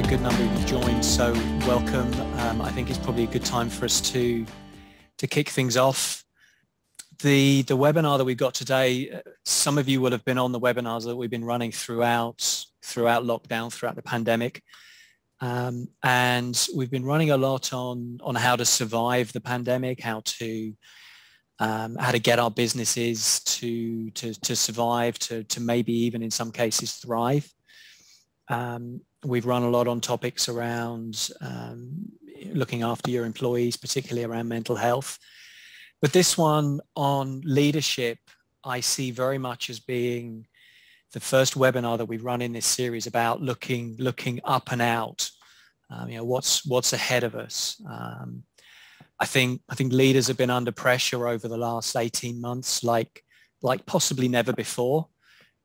a good number of you joined, so welcome. Um, I think it's probably a good time for us to to kick things off. The the webinar that we've got today, uh, some of you will have been on the webinars that we've been running throughout throughout lockdown, throughout the pandemic. Um, and we've been running a lot on on how to survive the pandemic, how to um, how to get our businesses to to to survive, to to maybe even in some cases thrive. Um, we've run a lot on topics around um, looking after your employees, particularly around mental health. But this one on leadership, I see very much as being the first webinar that we've run in this series about looking looking up and out. Um, you know, what's what's ahead of us. Um, I think I think leaders have been under pressure over the last 18 months, like like possibly never before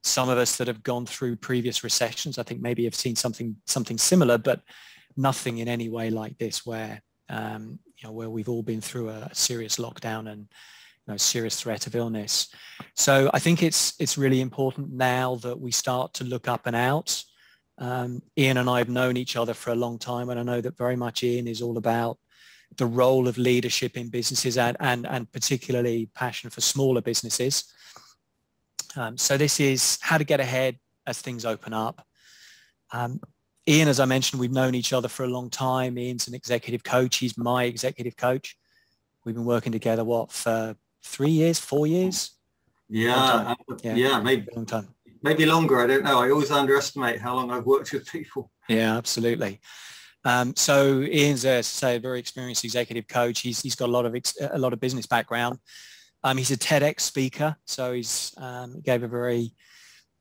some of us that have gone through previous recessions, I think maybe have seen something something similar, but nothing in any way like this, where um, you know where we've all been through a, serious lockdown and you know, serious threat of illness. So I think it's it's really important now that we start to look up and out. Um, Ian and I have known each other for a long time, and I know that very much Ian is all about the role of leadership in businesses and and, and particularly passion for smaller businesses. Um, so this is how to get ahead as things open up. Um, Ian, as I mentioned, we've known each other for a long time. Ian's an executive coach. He's my executive coach. We've been working together, what, for three years, four years? Yeah, uh, yeah, yeah, maybe long time. Maybe longer. I don't know. I always underestimate how long I've worked with people. Yeah, absolutely. Um, so Ian's a say a very experienced executive coach. He's he's got a lot of ex- a lot of business background. Um, he's a TEDx speaker, so he's um, gave a very,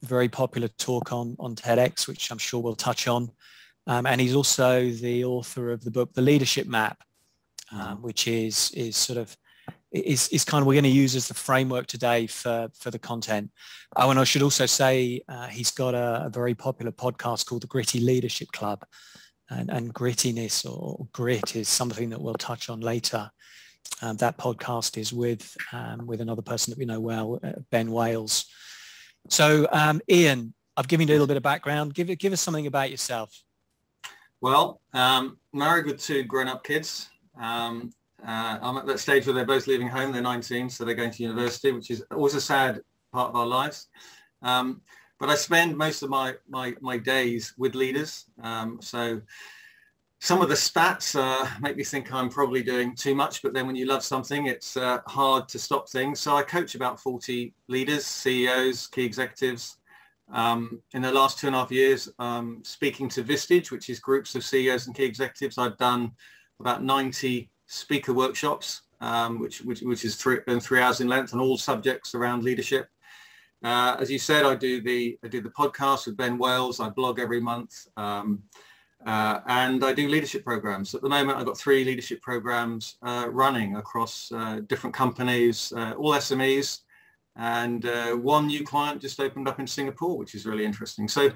very popular talk on on TEDx, which I'm sure we'll touch on. Um, and he's also the author of the book, The Leadership Map, um, which is is sort of is, is kind of we're going to use as the framework today for for the content. Oh, and I should also say uh, he's got a, a, very popular podcast called the Gritty Leadership Club, and, and grittiness or grit is something that we'll touch on later. Um, that podcast is with um, with another person that we know well, uh, Ben Wales. So, um, Ian, I've given you a little bit of background. Give give us something about yourself. Well, um, married with two grown-up kids. Um, uh, I'm at that stage where they're both leaving home. They're 19, so they're going to university, which is always a sad part of our lives. Um, but I spend most of my my, my days with leaders. so some of the stats uh, make me think I'm probably doing too much, but then when you love something, it's uh, hard to stop things. So I coach about 40 leaders, CEOs, key executives. Um, in the last two and a half years, um, speaking to Vistage, which is groups of CEOs and key executives, I've done about 90 speaker workshops, um, which, which, which is three, three hours in length on all subjects around leadership. Uh, as you said, I do the I do the podcast with Ben Wales. I blog every month. Um, uh, and I do leadership programs. At the moment, I've got three leadership programs uh, running across uh, different companies, uh, all SMEs, and uh, one new client just opened up in Singapore, which is really interesting. So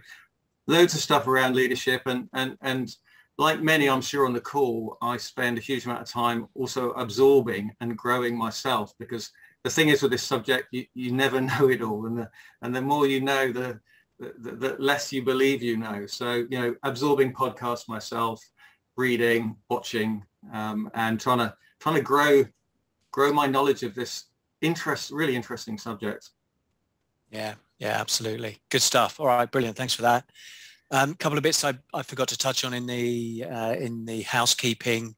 loads of stuff around leadership and, and, and like many, I'm sure on the call, I spend a huge amount of time also absorbing and growing myself because the thing is with this subject, you, you never know it all. And the, and the more you know, the, the, the less you believe you know. So, you know, absorbing podcasts myself, reading, watching, um, and trying to trying to grow grow my knowledge of this interest, really interesting subject. Yeah, yeah, absolutely. Good stuff. All right, brilliant. Thanks for that. A um, couple of bits I, I forgot to touch on in the uh, in the housekeeping.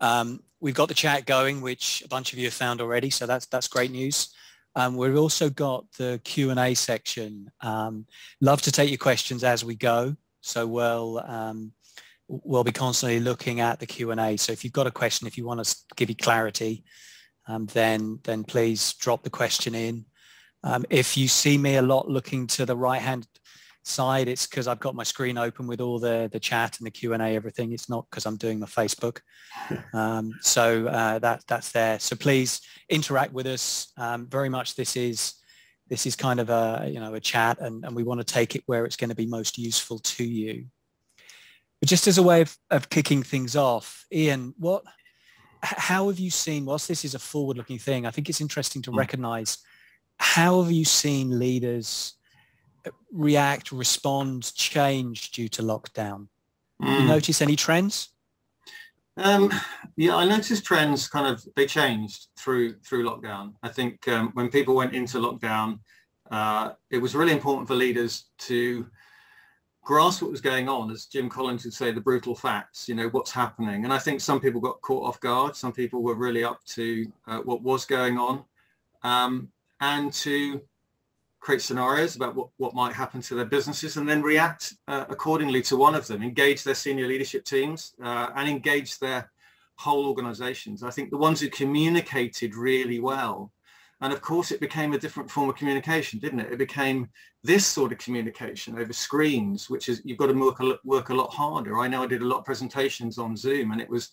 Um, we've got the chat going, which a bunch of you have found already, so that's that's great news. Um, we've also got the Q&A section. Um, love to take your questions as we go. So we'll, um, we'll be constantly looking at the Q&A. So if you've got a question, if you want to give you clarity, um, then, then please drop the question in. Um, if you see me a lot looking to the right-hand side, it's because I've got my screen open with all the, the chat and the Q&A, everything. It's not because I'm doing my Facebook. Um, so uh, that, that's there. So please interact with us. Um, very much this is this is kind of a, you know, a chat and, and we want to take it where it's going to be most useful to you. But just as a way of, of kicking things off, Ian, what, how have you seen, whilst this is a forward-looking thing, I think it's interesting to mm. recognize how have you seen leaders react, respond, change due to lockdown? Mm. You notice any trends? Um, yeah, I noticed trends kind of they changed through through lockdown. I think um, when people went into lockdown, uh, it was really important for leaders to grasp what was going on, as Jim Collins would say, the brutal facts, you know, what's happening. And I think some people got caught off guard. Some people were really up to uh, what was going on um, and to create scenarios about what, what might happen to their businesses and then react uh, accordingly to one of them, engage their senior leadership teams uh, and engage their whole organizations. I think the ones who communicated really well and of course, it became a different form of communication, didn't it? It became this sort of communication over screens, which is you've got to work a, work a lot harder. I know I did a lot of presentations on Zoom, and it was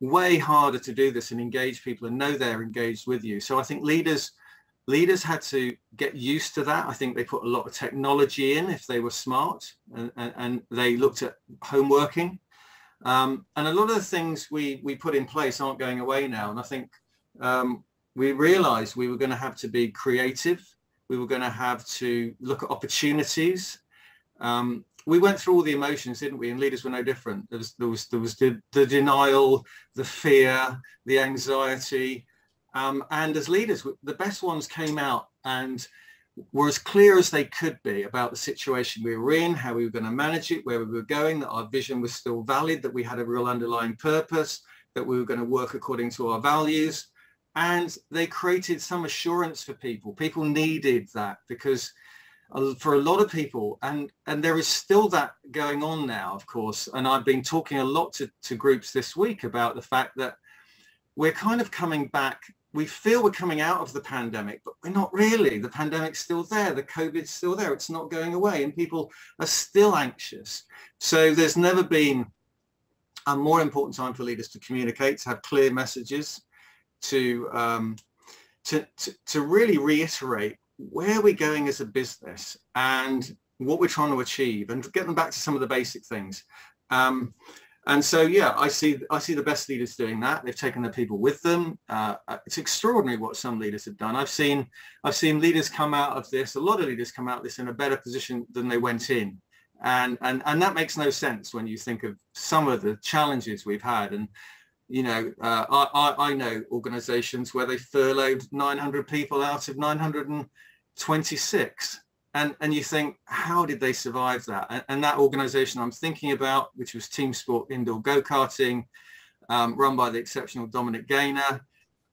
way harder to do this and engage people and know they're engaged with you. So I think leaders leaders had to get used to that. I think they put a lot of technology in if they were smart, and, and, and they looked at home working. Um, and a lot of the things we we put in place aren't going away now. And I think um, we realized we were going to have to be creative. We were going to have to look at opportunities. Um, we went through all the emotions, didn't we? And leaders were no different. There was, there was, there was the, the denial, the fear, the anxiety. Um, and as leaders, the best ones came out and were as clear as they could be about the situation we were in, how we were going to manage it, where we were going, that our vision was still valid, that we had a real underlying purpose, that we were going to work according to our values and they created some assurance for people. People needed that because uh, for a lot of people, and, and there is still that going on now, of course, and I've been talking a lot to, to groups this week about the fact that we're kind of coming back we feel we're coming out of the pandemic, but we're not really. The pandemic's still there. The COVID's still there. It's not going away and people are still anxious. So there's never been a more important time for leaders to communicate, to have clear messages, to, um, to, to, to really reiterate where we're going as a business and what we're trying to achieve and get them back to some of the basic things. Um, and so, yeah, I see I see the best leaders doing that. They've taken their people with them. Uh, it's extraordinary what some leaders have done. I've seen I've seen leaders come out of this. A lot of leaders come out of this in a better position than they went in, and and and that makes no sense when you think of some of the challenges we've had. And you know, uh, I, I, know organizations where they furloughed 900 people out of 926. And, and you think, how did they survive that? And, and that organization I'm thinking about, which was Team Sport Indoor Go-Karting, um, run by the exceptional Dominic Gaynor,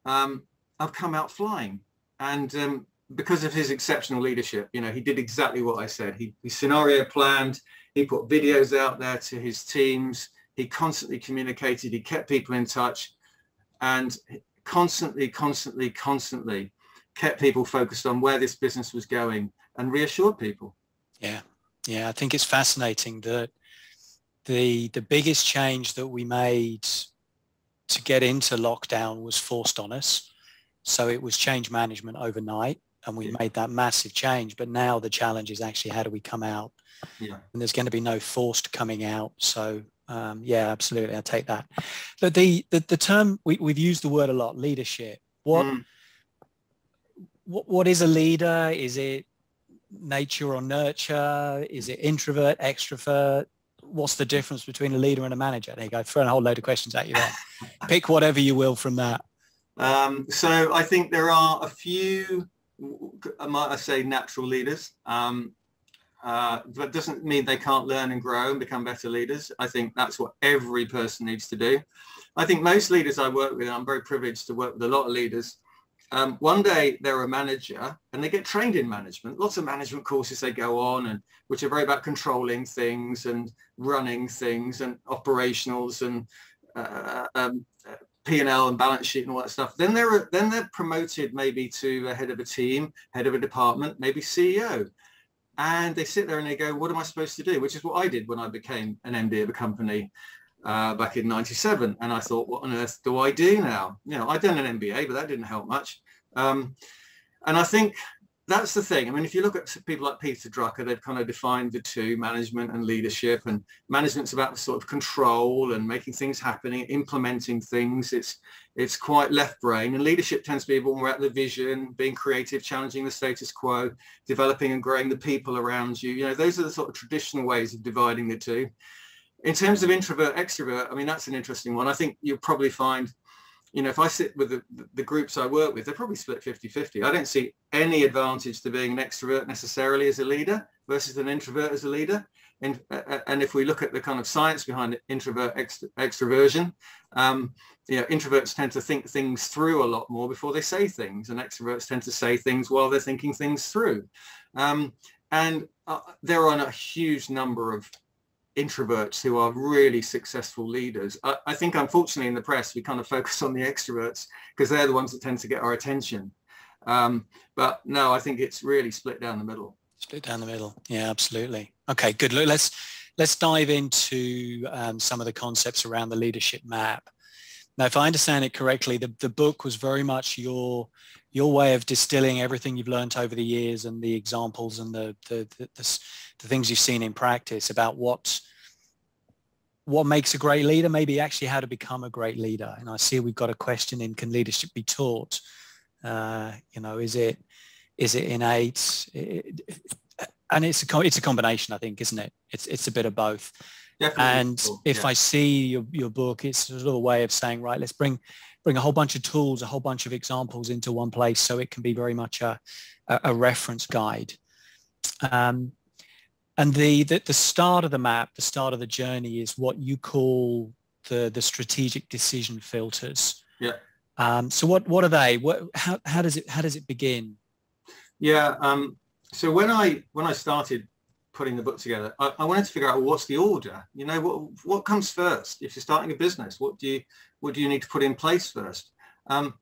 um, I've come out flying. And um, because of his exceptional leadership, you know, he did exactly what I said. He, he scenario planned, he put videos out there to his teams, he constantly communicated. He kept people in touch and constantly, constantly, constantly kept people focused on where this business was going and reassured people. Yeah. Yeah. I think it's fascinating that the, the biggest change that we made to get into lockdown was forced on us. So it was change management overnight and we yeah. made that massive change. But now the challenge is actually how do we come out? Yeah. And there's going to be no forced coming out. So um, yeah, absolutely. I take that. But the, the, the term, we, we've used the word a lot, leadership. What, mm. what, what is a leader? Is it nature or nurture? Is it introvert, extrovert? What's the difference between a leader and a manager? There you go. Throwing a whole load of questions at you. Pick whatever you will from that. Um, so I think there are a few, might I say, natural leaders. Um, uh, that doesn't mean they can't learn and grow and become better leaders. I think that's what every person needs to do. I think most leaders I work with, I'm very privileged to work with a lot of leaders. Um, one day they're a manager and they get trained in management. Lots of management courses they go on and which are very about controlling things and running things and operationals and uh, um, P&L and balance sheet and all that stuff. Then they're then they're promoted maybe to a head of a team, head of a department, maybe CEO and they sit there and they go, what am I supposed to do? Which is what I did when I became an MD of a company uh, back in 97. And I thought, what on earth do I do now? You know, I'd done an MBA, but that didn't help much. Um, and I think that's the thing. I mean, if you look at people like Peter Drucker, they've kind of defined the two, management and leadership. And management's about the sort of control and making things happen, implementing things. It's it's quite left brain. And leadership tends to be more about the vision, being creative, challenging the status quo, developing and growing the people around you. You know, those are the sort of traditional ways of dividing the two. In terms of introvert extrovert, I mean that's an interesting one. I think you'll probably find, you know, if I sit with the, the groups I work with, they're probably split 50-50. I don't see any advantage to being an extrovert necessarily as a leader versus an introvert as a leader. And, and if we look at the kind of science behind introvert extroversion, um, you know, introverts tend to think things through a lot more before they say things, and extroverts tend to say things while they're thinking things through. Um, and uh, there are a huge number of introverts who are really successful leaders. I, I, think, unfortunately, in the press, we kind of focus on the extroverts because they're the ones that tend to get our attention. Um, but no, I think it's really split down the middle. Split down the middle. Yeah, absolutely. Okay, good. Look, let's let's dive into um, some of the concepts around the leadership map. Now, if I understand it correctly, the, the book was very much your your way of distilling everything you've learned over the years and the examples and the the, the, the, the things you've seen in practice about what what makes a great leader, maybe actually how to become a great leader. And I see we've got a question in, can leadership be taught? Uh, you know, is it is it innate? It, and it's a it's a combination, I think, isn't it? It's it's a bit of both. Definitely. And cool. if yeah. I see your, your book, it's sort of a way of saying, right, let's bring bring a whole bunch of tools, a whole bunch of examples into one place so it can be very much a, a, a reference guide. Um, and the, the, the start of the map, the start of the journey is what you call the, the strategic decision filters. Yeah. Um, so what, what are they? What, how, how does it, how does it begin? Yeah. Um, so when I, when I started putting the book together, I, I, wanted to figure out what's the order. You know, what what comes first? If you're starting a business, what do you what do you need to put in place first? Um,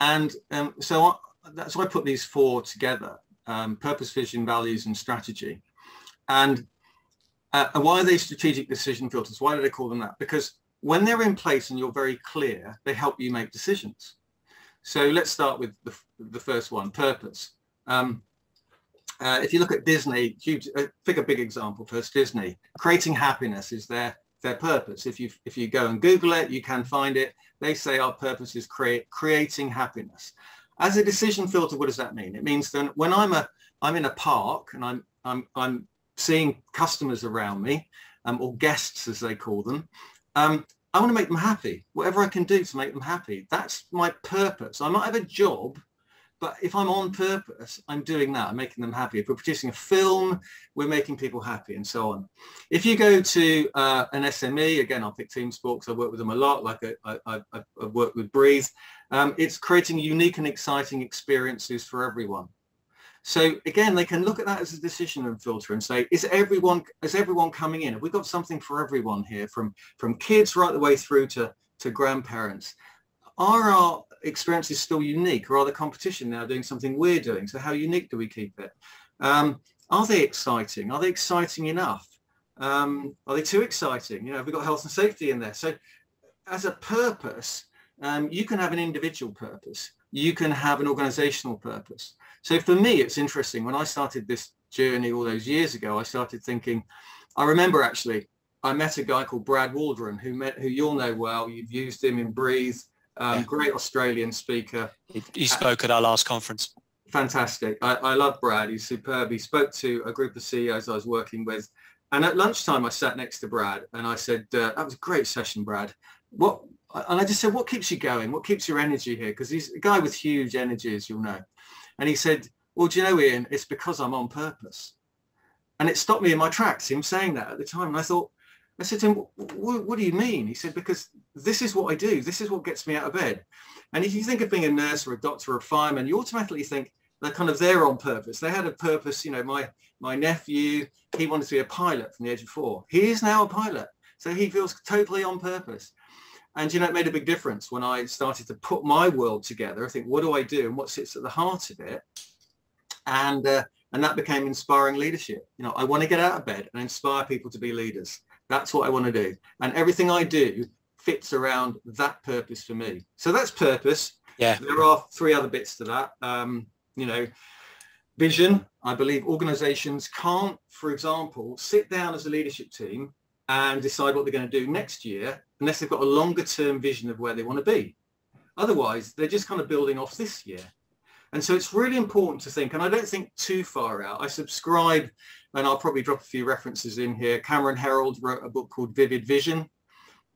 and um, so I, that's why I put these four together: um, purpose, vision, values, and strategy. And uh, why are they strategic decision filters? Why do they call them that? Because when they're in place and you're very clear, they help you make decisions. So let's start with the, the first one, purpose. Um, uh, if you look at Disney, huge, uh, pick a big example first, Disney. Creating happiness is their their purpose. If you if you go and Google it, you can find it. They say our purpose is create creating happiness. As a decision filter, what does that mean? It means that when I'm a I'm in a park and I'm I'm I'm seeing customers around me, um, or guests as they call them, um, I want to make them happy. Whatever I can do to make them happy. That's my purpose. I might have a job, but if I'm on purpose, I'm doing that. I'm making them happy. If we're producing a film, we're making people happy and so on. If you go to uh, an SME, again, I'll pick Team Sports. I work with them a lot, like I, I, have worked with Breathe. Um, it's creating unique and exciting experiences for everyone. So again, they can look at that as a decision and filter and say, is everyone is everyone coming in? Have we got something for everyone here, from from kids right the way through to to grandparents? Are our experiences still unique, or are the competition now doing something we're doing? So how unique do we keep it? Um, are they exciting? Are they exciting enough? Um, are they too exciting? You know, have we got health and safety in there? So as a purpose, um, you can have an individual purpose. You can have an organizational purpose. So for me, it's interesting. When I started this journey all those years ago, I started thinking, I remember actually, I met a guy called Brad Waldron, who met, who you'll know well. You've used him in Breathe. Um, yeah. Great Australian speaker. He, he spoke at our last conference. Fantastic. I, I love Brad. He's superb. He spoke to a group of CEOs I was working with. And at lunchtime, I sat next to Brad and I said, uh, that was a great session, Brad. What, and I just said, what keeps you going? What keeps your energy here? Because he's a guy with huge energy, as you'll know. And he said, well, do you know, Ian, it's because I'm on purpose. And it stopped me in my tracks, him saying that at the time. And I thought, I said to him, what do you mean? He said, because this is what I do. This is what gets me out of bed. And if you think of being a nurse or a doctor or a fireman, you automatically think they're kind of there on purpose. They had a purpose. You know, my, my nephew, he wanted to be a pilot from the age of four. He is now a pilot. So he feels totally on purpose. And, you know, it made a big difference when I started to put my world together. I think, what do I do and what sits at the heart of it? And, uh, and that became inspiring leadership. You know, I want to get out of bed and inspire people to be leaders. That's what I want to do. And everything I do fits around that purpose for me. So that's purpose. Yeah. There are three other bits to that. Um, you know, vision. I believe organizations can't, for example, sit down as a leadership team and decide what they're going to do next year unless they've got a longer term vision of where they want to be. Otherwise, they're just kind of building off this year. And so it's really important to think, and I don't think too far out. I subscribe, and I'll probably drop a few references in here. Cameron Herold wrote a book called Vivid Vision.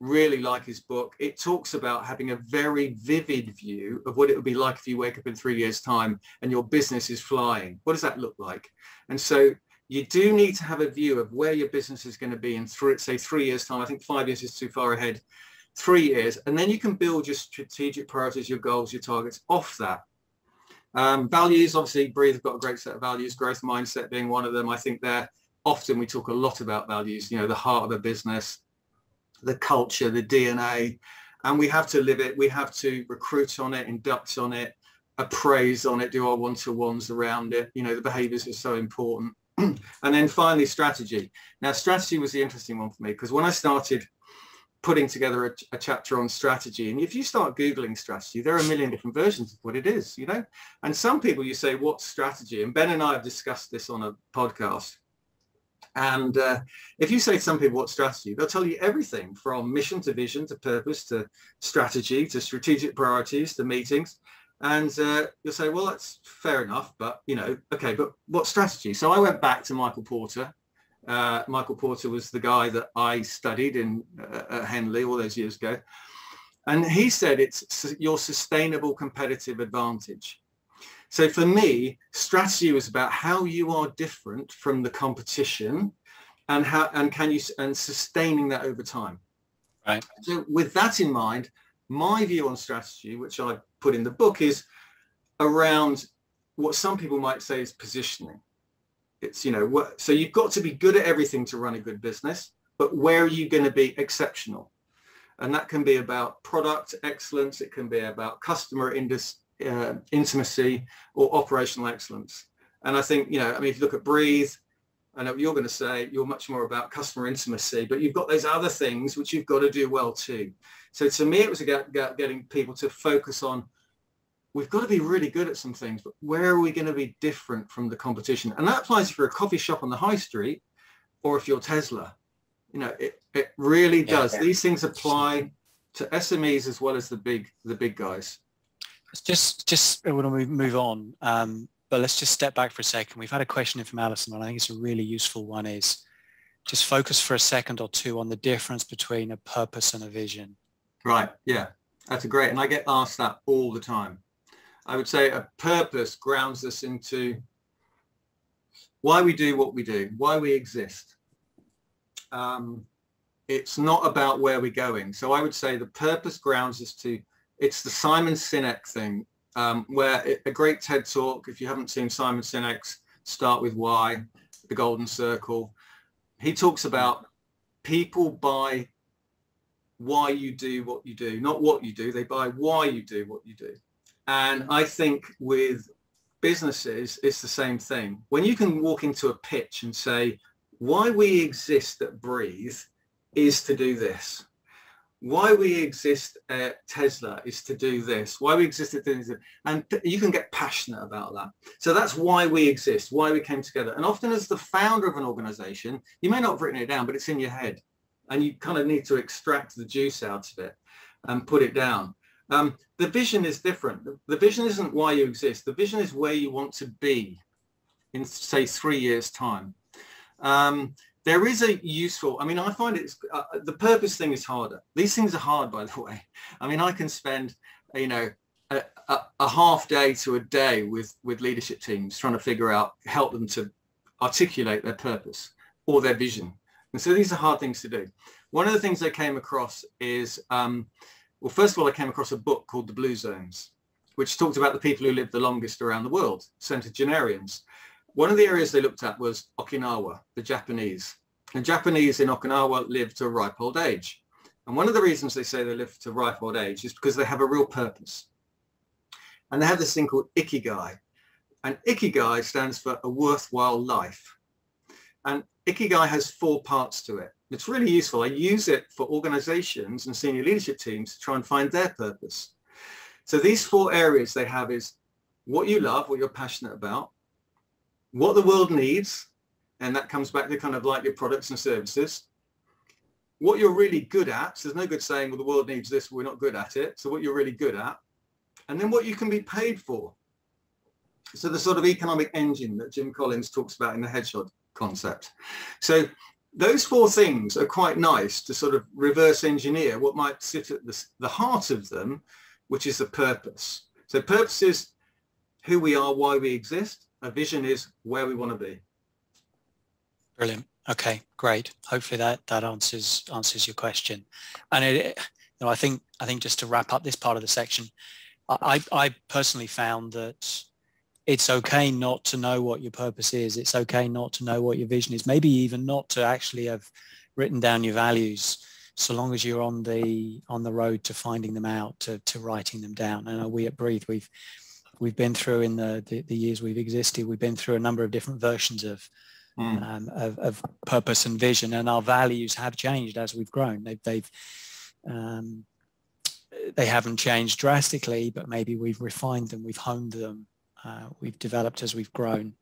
Really like his book. It talks about having a very vivid view of what it would be like if you wake up in three years' time and your business is flying. What does that look like? And so you do need to have a view of where your business is going to be in three, say three years time. I think five years is too far ahead. Three years, and then you can build your strategic priorities, your goals, your targets off that. Um, values, obviously, Breathe have got a great set of values, growth mindset being one of them. I think they're often we talk a lot about values, you know, the heart of a business, the culture, the DNA, and we have to live it. We have to recruit on it, induct on it, appraise on it, do our one-to-ones around it. You know, the behaviors are so important. and then finally, strategy. Now, strategy was the interesting one for me because when I started putting together a, a, chapter on strategy. And if you start Googling strategy, there are a million different versions of what it is, you know? And some people you say, what strategy? And Ben and I have discussed this on a podcast. And uh, if you say to some people what strategy, they'll tell you everything from mission to vision to purpose to strategy to strategic priorities to meetings. And uh, you'll say, well, that's fair enough, but you know, okay, but what strategy? So I went back to Michael Porter uh, Michael Porter was the guy that I studied in uh, at Henley all those years ago. And he said it's your sustainable competitive advantage. So for me, strategy was about how you are different from the competition and how and can you and sustaining that over time. Right. So with that in mind, my view on strategy, which I put in the book, is around what some people might say is positioning it's you know so you've got to be good at everything to run a good business but where are you going to be exceptional and that can be about product excellence it can be about customer indus, uh, intimacy or operational excellence and i think you know i mean if you look at breathe I know you're going to say you're much more about customer intimacy, but you've got those other things which you've got to do well too. So to me, it was about getting people to focus on we've got to be really good at some things, but where are we going to be different from the competition? And that applies if you're a coffee shop on the high street or if you're Tesla. You know, it, it really does. Yeah. These things apply to SMEs as well as the big the big guys. Just just I want to move, on, um, but let's just step back for a second. We've had a question from Alison, and I think it's a really useful one. Is just focus for a second or two on the difference between a purpose and a vision. Right. Yeah, that's a great, and I get asked that all the time. I would say a purpose grounds us into why we do what we do, why we exist. Um, it's not about where we're going. So I would say the purpose grounds us to, it's the Simon Sinek thing, um, where it, a great TED talk, if you haven't seen Simon Sinek's Start With Why, The Golden Circle, he talks about people buy why you do what you do, not what you do, they buy why you do what you do. And I think with businesses, it's the same thing. When you can walk into a pitch and say, why we exist at Breathe is to do this. Why we exist at Tesla is to do this. Why we exist at this. And you can get passionate about that. So that's why we exist, why we came together. And often as the founder of an organization, you may not have written it down, but it's in your head. And you kind of need to extract the juice out of it and put it down. Um, the vision is different. The vision isn't why you exist. The vision is where you want to be in, say, three years' time. Um, there is a useful, I mean, I find it's, uh, the purpose thing is harder. These things are hard, by the way. I mean, I can spend, you know, a, a, a half day to a day with, with leadership teams trying to figure out, help them to articulate their purpose or their vision. And so these are hard things to do. One of the things I came across is um, well, first of all, I came across a book called The Blue Zones, which talked about the people who lived the longest around the world, centenarians. One of the areas they looked at was Okinawa, the Japanese. And Japanese in Okinawa live to a ripe old age. And one of the reasons they say they live to ripe old age is because they have a real purpose. And they have this thing called Ikigai. And Ikigai stands for a worthwhile life. And Ikigai has four parts to it. It's really useful. I use it for organizations and senior leadership teams to try and find their purpose. So these four areas they have is what you love, what you're passionate about, what the world needs, and that comes back to kind of like your products and services, what you're really good at. So there's no good saying, well, the world needs this, we're not good at it. So what you're really good at, and then what you can be paid for. So the sort of economic engine that Jim Collins talks about in the hedgehog concept. So those four things are quite nice to sort of reverse engineer what might sit at the, the heart of them, which is the purpose. So purpose is who we are, why we exist. A vision is where we want to be. Brilliant. Okay, great. Hopefully that that answers answers your question. And it, you know, I think I think just to wrap up this part of the section, I I personally found that it's okay not to know what your purpose is. It's okay not to know what your vision is. Maybe even not to actually have written down your values, so long as you're on the on the road to finding them out, to to writing them down. And we at Breathe, we've we've been through in the, the, the years we've existed, we've been through a number of different versions of mm. um, of, of, purpose and vision, and our values have changed as we've grown. They've, they've um, they haven't changed drastically, but maybe we've refined them, we've honed them, uh, we've developed as we've grown.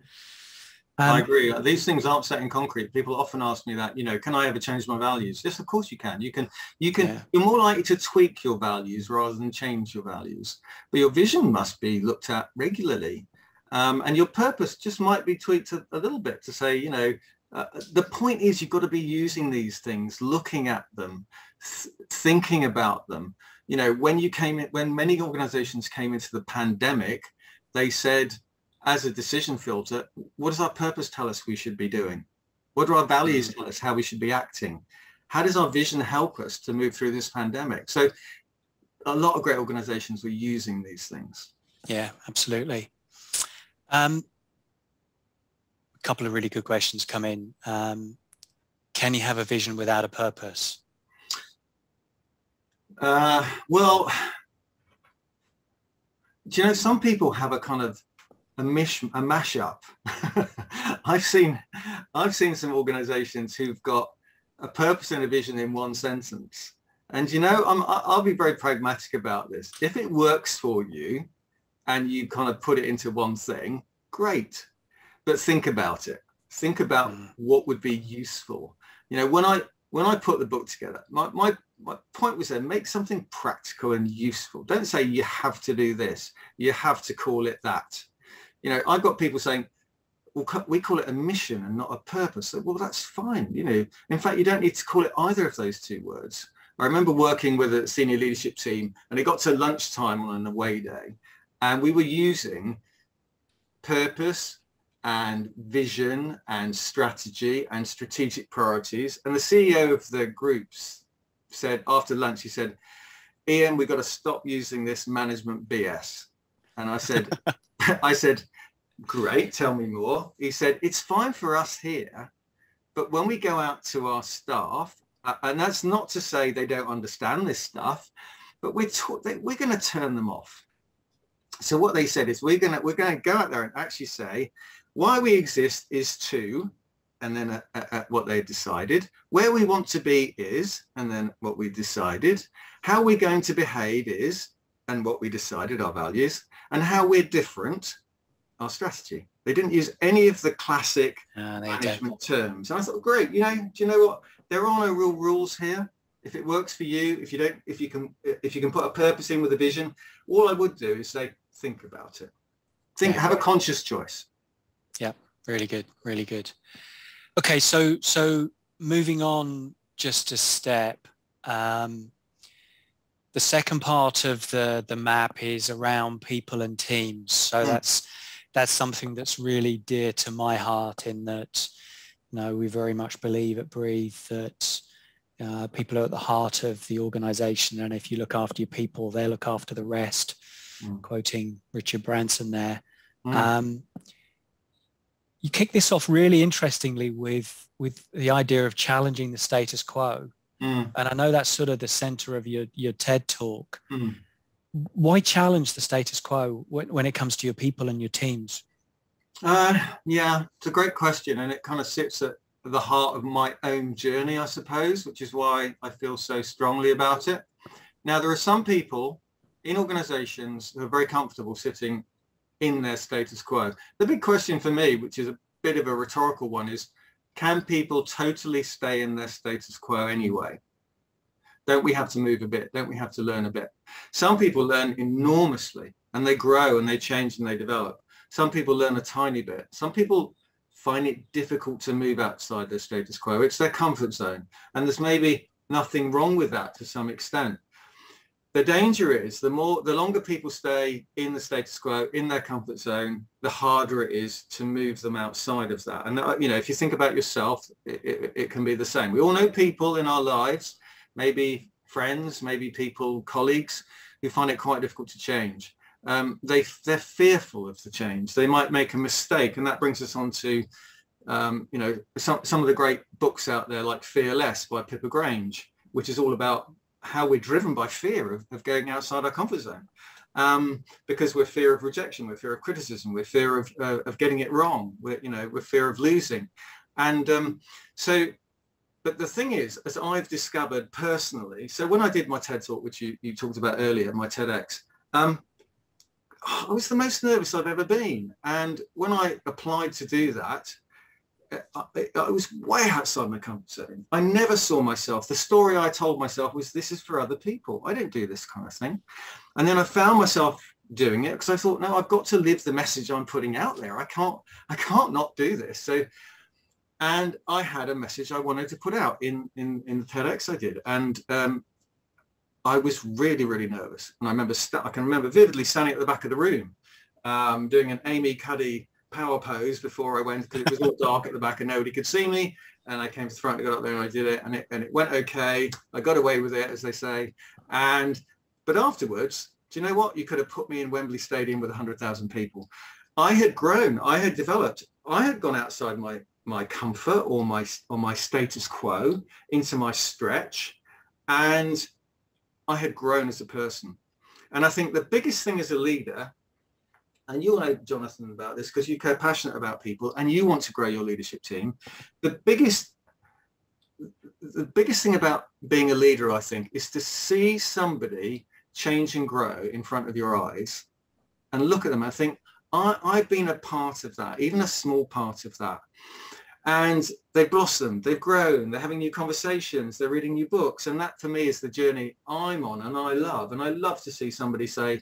Um, I agree. These things aren't set in concrete. People often ask me that, you know, can I ever change my values? Yes, of course you can. You can, you can, yeah. you're more likely to tweak your values rather than change your values. But your vision must be looked at regularly. Um, and your purpose just might be tweaked a, a little bit to say, you know, uh, the point is you've got to be using these things, looking at them, th- thinking about them. You know, when you came in, when many organizations came into the pandemic, they said, as a decision filter, what does our purpose tell us we should be doing? What do our values mm. tell us how we should be acting? How does our vision help us to move through this pandemic? So a lot of great organizations were using these things. Yeah, absolutely. Um, a couple of really good questions come in. Um, can you have a vision without a purpose? Uh, well, do you know some people have a kind of a mish a mashup. I've seen I've seen some organisations who've got a purpose and a vision in one sentence. And you know, I'm, I'll be very pragmatic about this. If it works for you and you kind of put it into one thing, great. But think about it. Think about mm. what would be useful. You know, when I when I put the book together, my, my, my point was then make something practical and useful. Don't say you have to do this. You have to call it that you know, I've got people saying, well, we call it a mission and not a purpose. well, that's fine. You know, in fact, you don't need to call it either of those two words. I remember working with a senior leadership team and it got to lunchtime on an away day and we were using purpose and vision and strategy and strategic priorities. And the CEO of the groups said after lunch, he said, Ian, we've got to stop using this management BS. And I said, I said, great, tell me more. He said, it's fine for us here, but when we go out to our staff, uh, and that's not to say they don't understand this stuff, but we're, they, we're going to turn them off. So what they said is we're going to we're going to go out there and actually say why we exist is to, and then at, at what they decided, where we want to be is, and then what we decided, how we're going to behave is, and what we decided, our values, and how we're different, our strategy. They didn't use any of the classic uh, management terms. And I thought, great, you know, do you know what? There are no real rules here. If it works for you, if you don't, if you can, if you can put a purpose in with a vision, all I would do is say, think about it. Think, yeah. have a conscious choice. Yeah, really good, really good. Okay, so so moving on just a step. Um, the second part of the the map is around people and teams so mm. that's that's something that's really dear to my heart in that you know we very much believe at breathe that uh, people are at the heart of the organization and if you look after your people they look after the rest mm. quoting richard branson there mm. um, you kick this off really interestingly with with the idea of challenging the status quo Mm. And I know that's sort of the center of your, your TED talk. Mm. Why challenge the status quo when, when, it comes to your people and your teams? Uh, yeah, it's a great question. And it kind of sits at the heart of my own journey, I suppose, which is why I feel so strongly about it. Now, there are some people in organizations who are very comfortable sitting in their status quo. The big question for me, which is a bit of a rhetorical one, is can people totally stay in their status quo anyway? Don't we have to move a bit? Don't we have to learn a bit? Some people learn enormously and they grow and they change and they develop. Some people learn a tiny bit. Some people find it difficult to move outside their status quo. It's their comfort zone. And there's maybe nothing wrong with that to some extent. The danger is the more, the longer people stay in the status quo, in their comfort zone, the harder it is to move them outside of that. And, uh, you know, if you think about yourself, it, it, it can be the same. We all know people in our lives, maybe friends, maybe people, colleagues, who find it quite difficult to change um, they they're fearful of the change. They might make a mistake, and that brings us on to um, you know some some of the great books out there like Fear Less by Pippa Grange, which is all about how we're driven by fear of, of going outside our comfort zone. Um, because we're fear of rejection, we're fear of criticism, we're fear of, uh, of getting it wrong, we're, you know, we're fear of losing. And um, so, but the thing is, as I've discovered personally, so when I did my TED talk, which you, you talked about earlier, my TEDx, um, I was the most nervous I've ever been. And when I applied to do that, I, I, was way outside my comfort zone. I never saw myself. The story I told myself was, this is for other people. I don't do this kind of thing. And then I found myself doing it because I thought, no, I've got to live the message I'm putting out there. I can't, I can't not do this. So, and I had a message I wanted to put out in, in, in the TEDx I did. And um, I was really, really nervous. And I remember, st- I can remember vividly standing at the back of the room um, doing an Amy Cuddy power pose before I went because it was all dark at the back and nobody could see me. And I came to the front, I got up there and I did it and it, and it went okay. I got away with it, as they say. And, but afterwards, do you know what? You could have put me in Wembley Stadium with 100,000 people. I had grown, I had developed, I had gone outside my, my comfort or my, or my status quo into my stretch. And I had grown as a person. And I think the biggest thing as a leader, and you'll know, Jonathan, about this because you care passionate about people and you want to grow your leadership team. The biggest the biggest thing about being a leader, I think, is to see somebody change and grow in front of your eyes and look at them and think, I, I've been a part of that, even a small part of that and they've blossomed, they've grown, they're having new conversations, they're reading new books. And that for me is the journey I'm on and I love. And I love to see somebody say,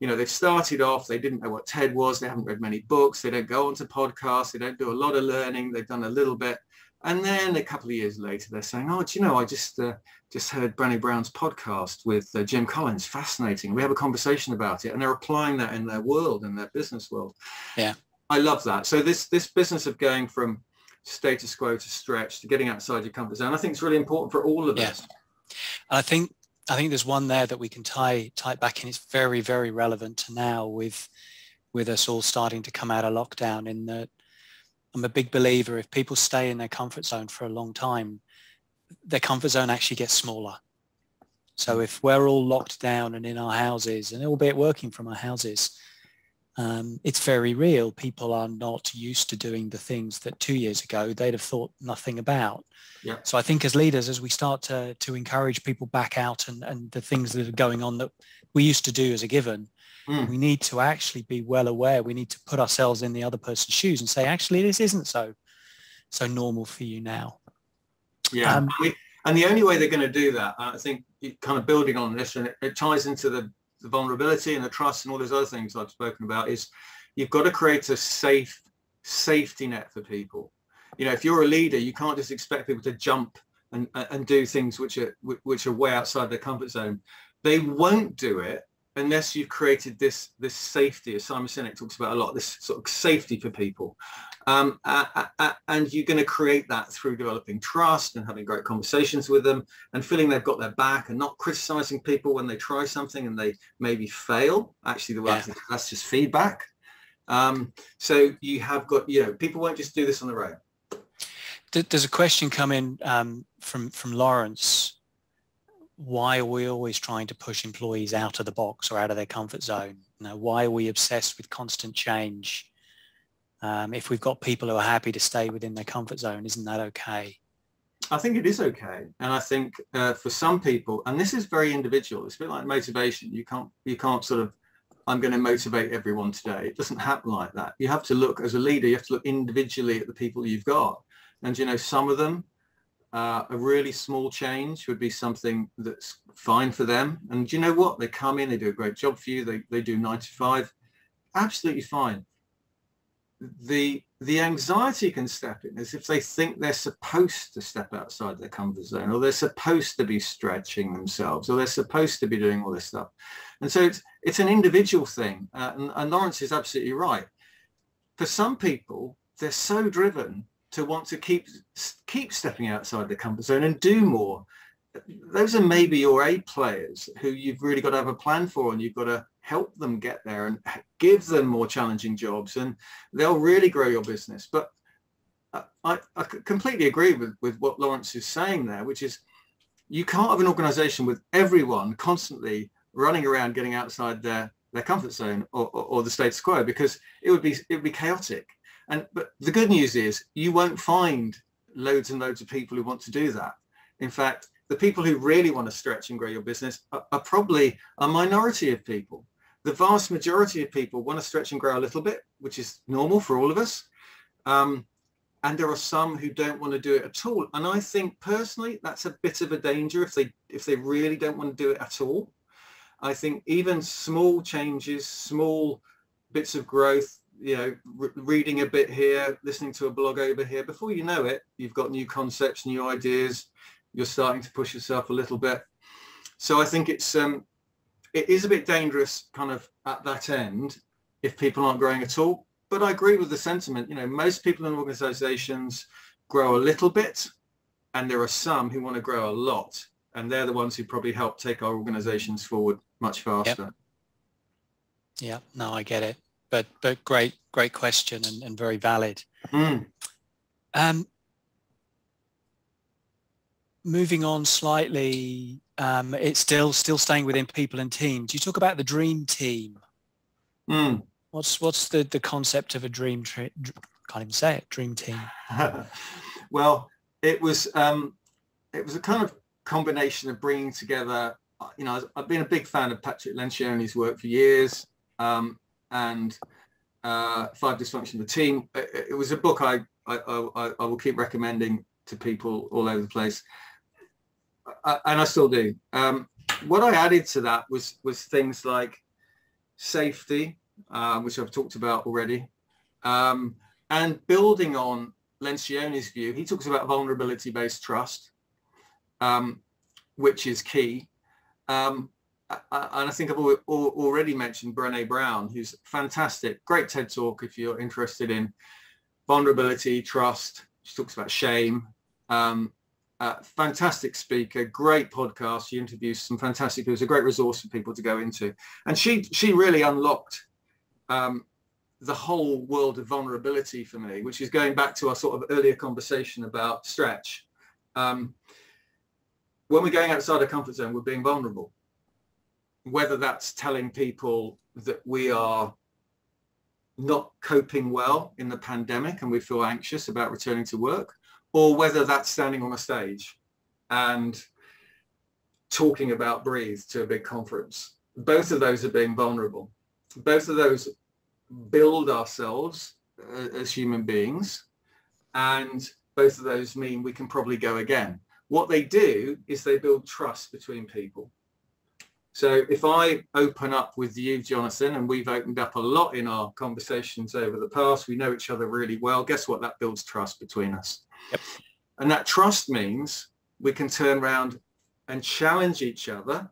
you know, they've started off, they didn't know what TED was, they haven't read many books, they don't go onto podcasts, they don't do a lot of learning, they've done a little bit. And then a couple of years later, they're saying, oh, do you know, I just uh, just heard Brené Brown's podcast with uh, Jim Collins. Fascinating. We have a conversation about it. And they're applying that in their world, in their business world. Yeah. I love that. So this this business of going from status quo to stretch to getting outside your comfort zone. I think it's really important for all of yeah. us. I think I think there's one there that we can tie tie back in. It's very very relevant to now with with us all starting to come out of lockdown. In that, I'm a big believer if people stay in their comfort zone for a long time, their comfort zone actually gets smaller. So if we're all locked down and in our houses, and albeit working from our houses, um, it's very real. People are not used to doing the things that two years ago they'd have thought nothing about. Yeah. So I think as leaders, as we start to to encourage people back out and, and the things that are going on that we used to do as a given, mm. we need to actually be well aware. We need to put ourselves in the other person's shoes and say, actually, this isn't so so normal for you now. Yeah. Um, and the only way they're going to do that, I think, kind of building on this, and it, it ties into the the vulnerability and the trust and all those other things I've spoken about is you've got to create a safe safety net for people. You know, if you're a leader, you can't just expect people to jump and, and do things which are which are way outside their comfort zone. They won't do it unless you've created this this safety, as Simon Sinek talks about a lot, this sort of safety for people. Um, uh, uh, and you're going to create that through developing trust and having great conversations with them and feeling they've got their back and not criticizing people when they try something and they maybe fail. Actually, the way yeah. that's just feedback. Um, so you have got, you know, people won't just do this on their own. There's a question come in um, from from Lawrence. Why are we always trying to push employees out of the box or out of their comfort zone? Now, why are we obsessed with constant change? Um, if we've got people who are happy to stay within their comfort zone, isn't that okay? I think it is okay, and I think uh, for some people, and this is very individual. It's a bit like motivation. You can't you can't sort of I'm going to motivate everyone today. It doesn't happen like that. You have to look as a leader. You have to look individually at the people you've got, and you know some of them uh, a really small change would be something that's fine for them. And you know what? They come in, they do a great job for you. They, they do 95, absolutely fine. the the anxiety can step in as if they think they're supposed to step outside their comfort zone or they're supposed to be stretching themselves or they're supposed to be doing all this stuff and so it's it's an individual thing uh, and, and lawrence is absolutely right for some people they're so driven to want to keep keep stepping outside the comfort zone and do more those are maybe your A players who you've really got to have a plan for and you've got to help them get there and give them more challenging jobs and they'll really grow your business. But uh, I, I completely agree with, with what Lawrence is saying there, which is you can't have an organization with everyone constantly running around getting outside their, their comfort zone or, or, or the status quo because it would be it would be chaotic. And but the good news is you won't find loads and loads of people who want to do that. In fact, the people who really want to stretch and grow your business are, are probably a minority of people the vast majority of people want to stretch and grow a little bit, which is normal for all of us. Um, and there are some who don't want to do it at all. And I think personally, that's a bit of a danger if they if they really don't want to do it at all. I think even small changes, small bits of growth, you know, re- reading a bit here, listening to a blog over here, before you know it, you've got new concepts, new ideas. You're starting to push yourself a little bit. So I think it's um, it is a bit dangerous kind of at that end if people aren't growing at all. But I agree with the sentiment. You know, most people in organizations grow a little bit and there are some who want to grow a lot. And they're the ones who probably help take our organizations forward much faster. Yep. Yeah, no, I get it. But but great, great question and, and very valid. Mm. Um, moving on slightly, um, it's still still staying within people and teams. You talk about the dream team. Mm. What's what's the the concept of a dream? Tra- can't even say it. Dream team. well, it was um, it was a kind of combination of bringing together. You know, I've been a big fan of Patrick Lencioni's work for years, um, and uh, Five Dysfunction of the Team. It, it was a book I I, I I will keep recommending to people all over the place and I still do. Um, what I added to that was was things like safety, um, which I've talked about already, um, and building on Lencioni's view. He talks about vulnerability-based trust, um, which is key. Um, and I think I've already mentioned Brené Brown, who's fantastic, great TED talk if you're interested in vulnerability, trust. She talks about shame, um, uh, fantastic speaker, great podcast. She interviews some fantastic people. It's a great resource for people to go into. And she she really unlocked um, the whole world of vulnerability for me, which is going back to our sort of earlier conversation about stretch. Um, when we're going outside our comfort zone, we're being vulnerable. Whether that's telling people that we are not coping well in the pandemic and we feel anxious about returning to work, or whether that's standing on a stage and talking about breathe to a big conference. Both of those are being vulnerable. Both of those build ourselves uh, as human beings and both of those mean we can probably go again. What they do is they build trust between people. So if I open up with you, Jonathan, and we've opened up a lot in our conversations over the past, we know each other really well. Guess what? That builds trust between us. Yep. And that trust means we can turn around and challenge each other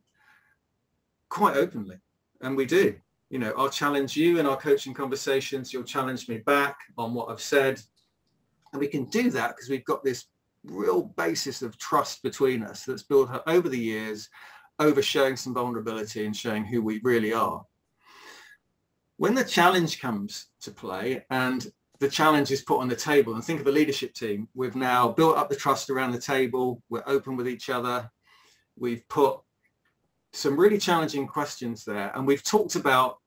quite openly. And we do. You know, I'll challenge you in our coaching conversations. You'll challenge me back on what I've said. And we can do that because we've got this real basis of trust between us that's built up over the years, over showing some vulnerability and showing who we really are. When the challenge comes to play and the challenge is put on the table and think of a leadership team. We've now built up the trust around the table. We're open with each other. We've put some really challenging questions there and we've talked about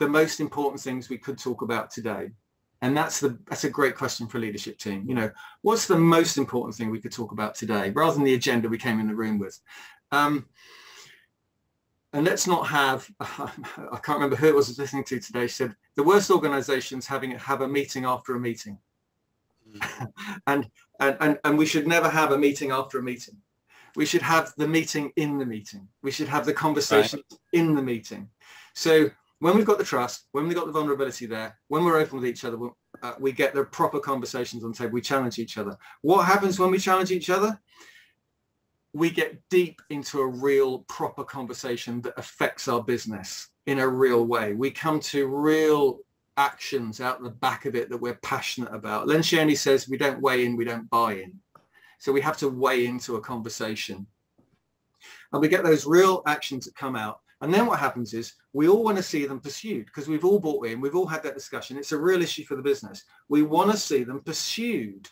the most important things we could talk about today. And that's the that's a great question for a leadership team. You know, what's the most important thing we could talk about today rather than the agenda we came in the room with? Um, and let's not have i can't remember who it was listening to today said the worst organizations having have a meeting after a meeting mm. and, and and and we should never have a meeting after a meeting we should have the meeting in the meeting we should have the conversation right. in the meeting so when we've got the trust, when we've got the vulnerability there, when we're open with each other, uh, we get the proper conversations on the table. We challenge each other. What happens when we challenge each other? We get deep into a real proper conversation that affects our business in a real way. We come to real actions out the back of it that we're passionate about. Len Lencioni says we don't weigh in, we don't buy in. So we have to weigh into a conversation. And we get those real actions that come out and then what happens is we all want to see them pursued because we've all bought in, we've all had that discussion. It's a real issue for the business. We want to see them pursued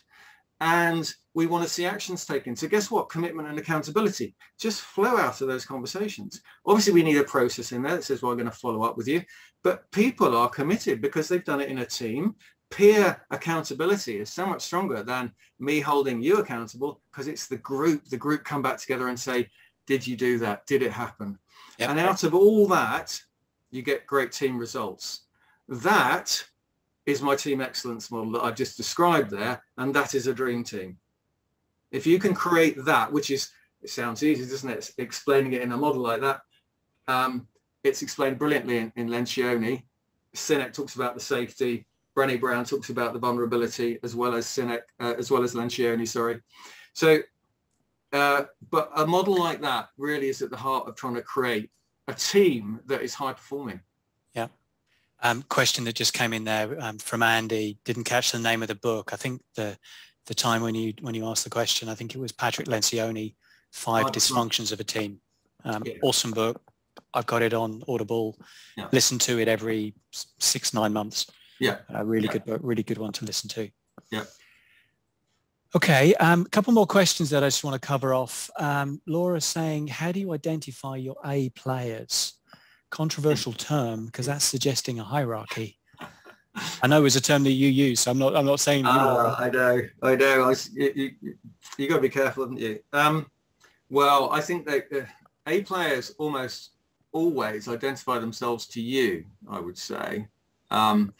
and we want to see actions taken. So guess what? Commitment and accountability just flow out of those conversations. Obviously, we need a process in there that says, well, I'm going to follow up with you. But people are committed because they've done it in a team. Peer accountability is so much stronger than me holding you accountable because it's the group. The group come back together and say, did you do that? Did it happen? Yep. And out of all that, you get great team results. That is my team excellence model that I've just described there, and that is a dream team. If you can create that, which is, it sounds easy, doesn't it? It's explaining it in a model like that. Um, it's explained brilliantly in, in Lencioni. Sinek talks about the safety. Brené Brown talks about the vulnerability as well as Sinek, uh, as well as Lencioni, sorry. So uh, but a model like that really is at the heart of trying to create a team that is high performing. Um, question that just came in there um, from Andy. Didn't catch the name of the book. I think the the time when you when you asked the question, I think it was Patrick Lencioni, Five Dysfunctions of a Team. Um, yeah. Awesome book. I've got it on Audible. Yeah. Listen to it every six nine months. Yeah. A really yeah. good book. Really good one to listen to. Yeah. Okay, a um, couple more questions that I just want to cover off. Um, Laura saying, how do you identify your A players? Controversial term because that's suggesting a hierarchy. I know it's a term that you use, so I'm not. I'm not saying. You uh, I know. I know. I, you, you, you got to be careful, haven't you? Um, well, I think that uh, A players almost always identify themselves to you. I would say. Um,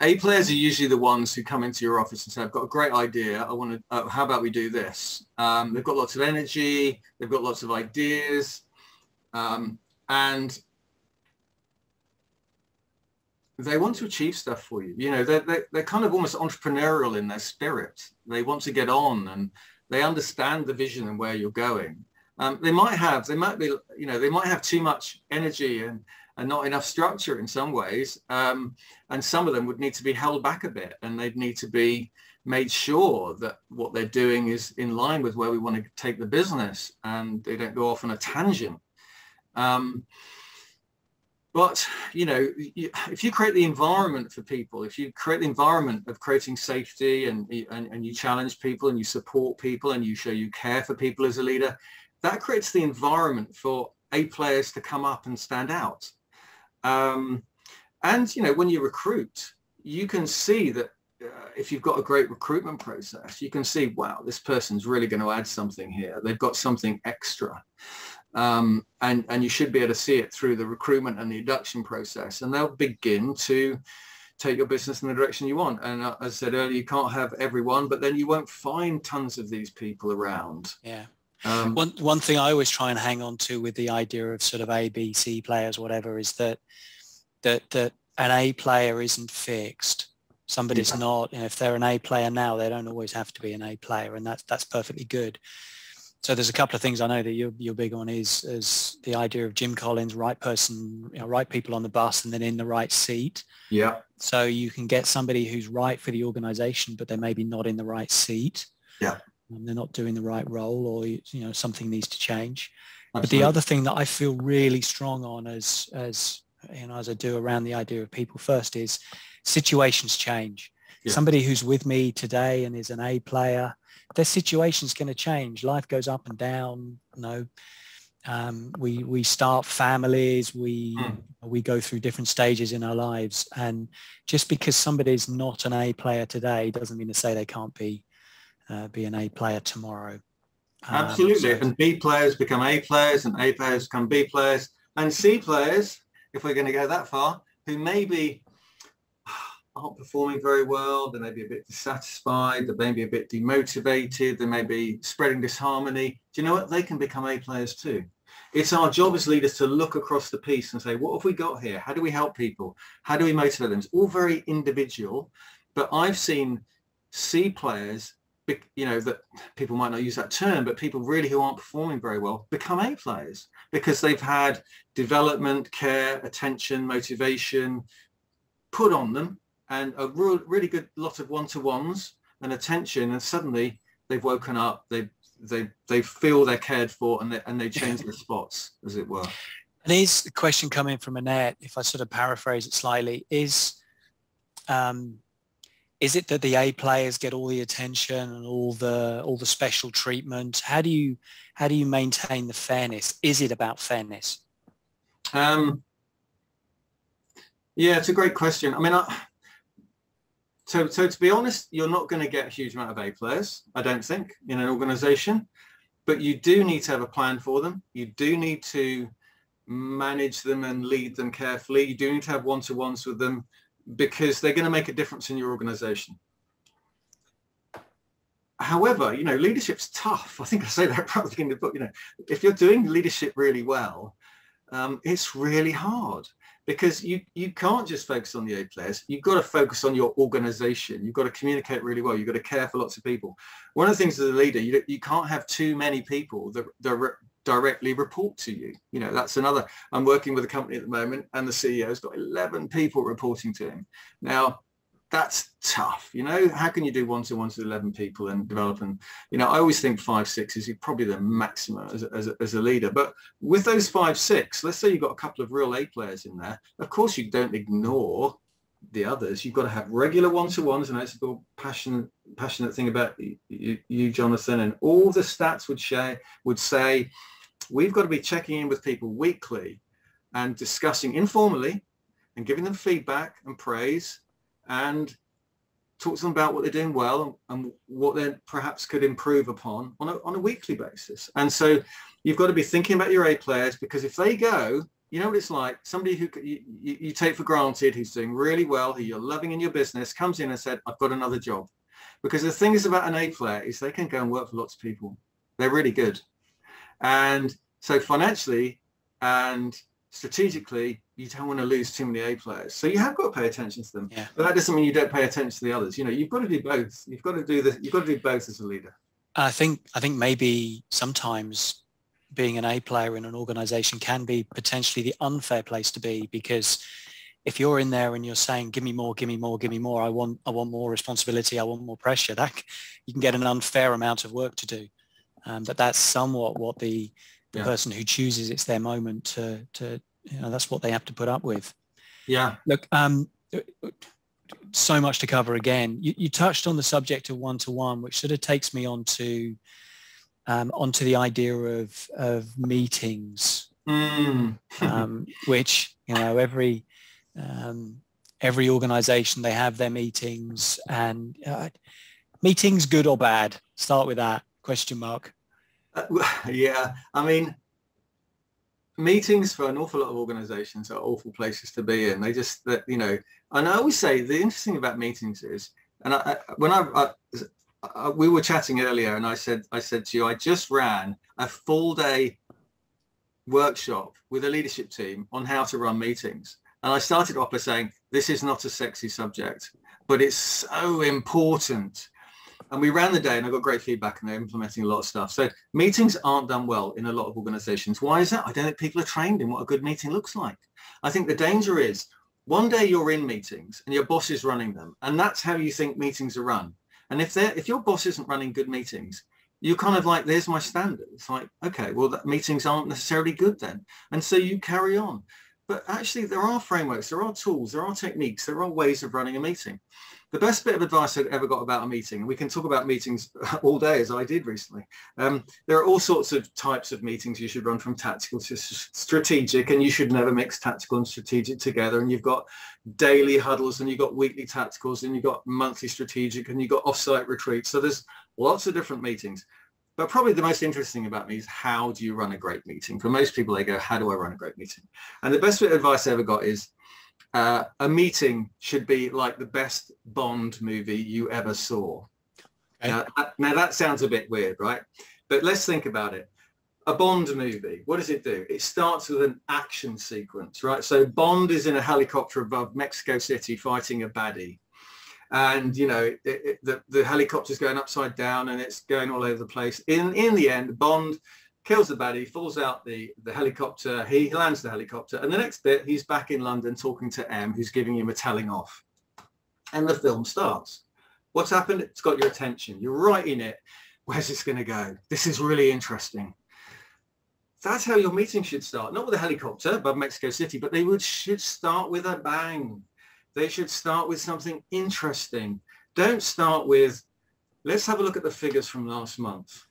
a players are usually the ones who come into your office and say, I've got a great idea. I want to, uh, how about we do this? Um, they've got lots of energy. They've got lots of ideas. Um, and they want to achieve stuff for you. You know, they're, they're, they're kind of almost entrepreneurial in their spirit. They want to get on and they understand the vision and where you're going. Um, they might have, they might be, you know, they might have too much energy and, and not enough structure in some ways. Um, and some of them would need to be held back a bit and they'd need to be made sure that what they're doing is in line with where we want to take the business and they don't go off on a tangent. Um, but, you know, if you create the environment for people, if you create the environment of creating safety and, and, and you challenge people and you support people and you show you care for people as a leader, that creates the environment for A players to come up and stand out. Um, and, you know, when you recruit, you can see that uh, if you've got a great recruitment process, you can see, wow, this person's really going to add something here. They've got something extra. Um, and, and you should be able to see it through the recruitment and the induction process. And they'll begin to take your business in the direction you want. And uh, as I said earlier, you can't have everyone, but then you won't find tons of these people around. Yeah. Um, one one thing I always try and hang on to with the idea of sort of A, B, C players, whatever, is that that that an A player isn't fixed. Somebody's yeah. not, and if they're an A player now, they don't always have to be an A player, and that's that's perfectly good. So there's a couple of things I know that you're, you're big on is is the idea of Jim Collins, right person, you know, right people on the bus, and then in the right seat. Yeah. So you can get somebody who's right for the organization, but they're maybe not in the right seat. Yeah and they're not doing the right role or you know something needs to change Absolutely. but the other thing that i feel really strong on as as you know as i do around the idea of people first is situations change yeah. somebody who's with me today and is an a player their situation's going to change life goes up and down you know um, we we start families we mm. we go through different stages in our lives and just because somebody's not an a player today doesn't mean to say they can't be uh, be an A player tomorrow. Um, Absolutely. So and B players become A players and A players become B players and C players, if we're going to go that far, who maybe aren't performing very well, they may be a bit dissatisfied, they may be a bit demotivated, they may be spreading disharmony. Do you know what? They can become A players too. It's our job as leaders to look across the piece and say, what have we got here? How do we help people? How do we motivate them? It's all very individual, but I've seen C players, you know, that people might not use that term, but people really who aren't performing very well become A players because they've had development, care, attention, motivation put on them and a real, really good lot of one-to-ones and attention and suddenly they've woken up, they they they feel they're cared for and they and they change their spots as it were. And is the question coming from Annette, if I sort of paraphrase it slightly, is um, is it that the A players get all the attention and all the all the special treatment? How do you how do you maintain the fairness? Is it about fairness? Um, yeah, it's a great question. I mean, I, so, so to be honest, you're not going to get a huge amount of A players, I don't think, in an organization, but you do need to have a plan for them. You do need to manage them and lead them carefully. You do need to have one-to-ones with them because they're going to make a difference in your organization. However, you know, leadership's tough. I think I say that beginning of the book. You know, if you're doing leadership really well, um, it's really hard because you, you can't just focus on the A players. You've got to focus on your organization. You've got to communicate really well. You've got to care for lots of people. One of the things as a leader, you, you can't have too many people that, that directly report to you. You know, that's another. I'm working with a company at the moment and the CEO's got 11 people reporting to him. Now, that's tough. You know, how can you do one to one to 11 people and develop and, you know, I always think five, six is probably the maximum as a, as as a leader. But with those five, six, let's say you've got a couple of real A players in there. Of course, you don't ignore the others. You've got to have regular one-to-ones. And it's a passionate, passionate thing about you, you, Jonathan, and all the stats would, share, would say, we've got to be checking in with people weekly and discussing informally and giving them feedback and praise and talk to them about what they're doing well and, and what they perhaps could improve upon on a, on a weekly basis. And so you've got to be thinking about your A players because if they go, you know what it's like, somebody who you, you take for granted, who's doing really well, who you're loving in your business, comes in and said, I've got another job. Because the thing is about an A player is they can go and work for lots of people. They're really good. And so financially and strategically, you don't want to lose too many A players. So you have got to pay attention to them. Yeah. But that doesn't mean you don't pay attention to the others. You know, you've got to do both. You've got to do the, you've got to do both as a leader. I think I think maybe sometimes being an A player in an organization can be potentially the unfair place to be because if you're in there and you're saying give me more give me more give me more i want i want more responsibility i want more pressure that you can get an unfair amount of work to do um, but that's somewhat what the the yeah. person who chooses it's their moment to to you know that's what they have to put up with. Yeah. Look um so much to cover again. You, you touched on the subject of one-to-one which sort of takes me on to um, onto the idea of of meetings. Mm. um, which you know every um, every organization they have their meetings and uh, meetings good or bad? Start with that question mark yeah, I mean, meetings for an awful lot of organizations are awful places to be in. They just, that you know, and I always say the interesting about meetings is, and I, when I, I, I, we were chatting earlier, and I said, I said to you, I just ran a full day workshop with a leadership team on how to run meetings. And I started off by saying, this is not a sexy subject, but it's so important and we ran the day and I got great feedback and they're implementing a lot of stuff. So meetings aren't done well in a lot of organizations. Why is that? I don't think people are trained in what a good meeting looks like. I think the danger is one day you're in meetings and your boss is running them and that's how you think meetings are run. And if they're, if your boss isn't running good meetings, you're kind of like, there's my standard. It's like, okay, well, that meetings aren't necessarily good then. And so you carry on. But actually, there are frameworks, there are tools, there are techniques, there are ways of running a meeting the best bit of advice I'd ever got about a meeting, and we can talk about meetings all day as I did recently. Um, there are all sorts of types of meetings you should run from tactical to strategic, and you should never mix tactical and strategic together. And you've got daily huddles, and you've got weekly tacticals, and you've got monthly strategic, and you've got offsite retreats. So there's lots of different meetings. But probably the most interesting about me is how do you run a great meeting? For most people, they go, how do I run a great meeting? And the best bit of advice I ever got is uh, a meeting should be like the best Bond movie you ever saw. Okay. Now, now, that sounds a bit weird, right? But let's think about it. a Bond movie, what does it do? It starts with an action sequence, right? So Bond is in a helicopter above Mexico City fighting a baddie. And, you know, it, it, the, the helicopter's going upside down and it's going all over the place. In, in the end, Bond kills the baddie, falls out the, the helicopter, he lands the helicopter. And the next bit, he's back in London talking to M, who's giving him a telling off. And the film starts. What's happened? It's got your attention. You're right in it. Where's this going to go? This is really interesting that's how your meeting should start. Not with a helicopter above Mexico City, but they would should start with a bang. They should start with something interesting. Don't start with, let's have a look at the figures from last month.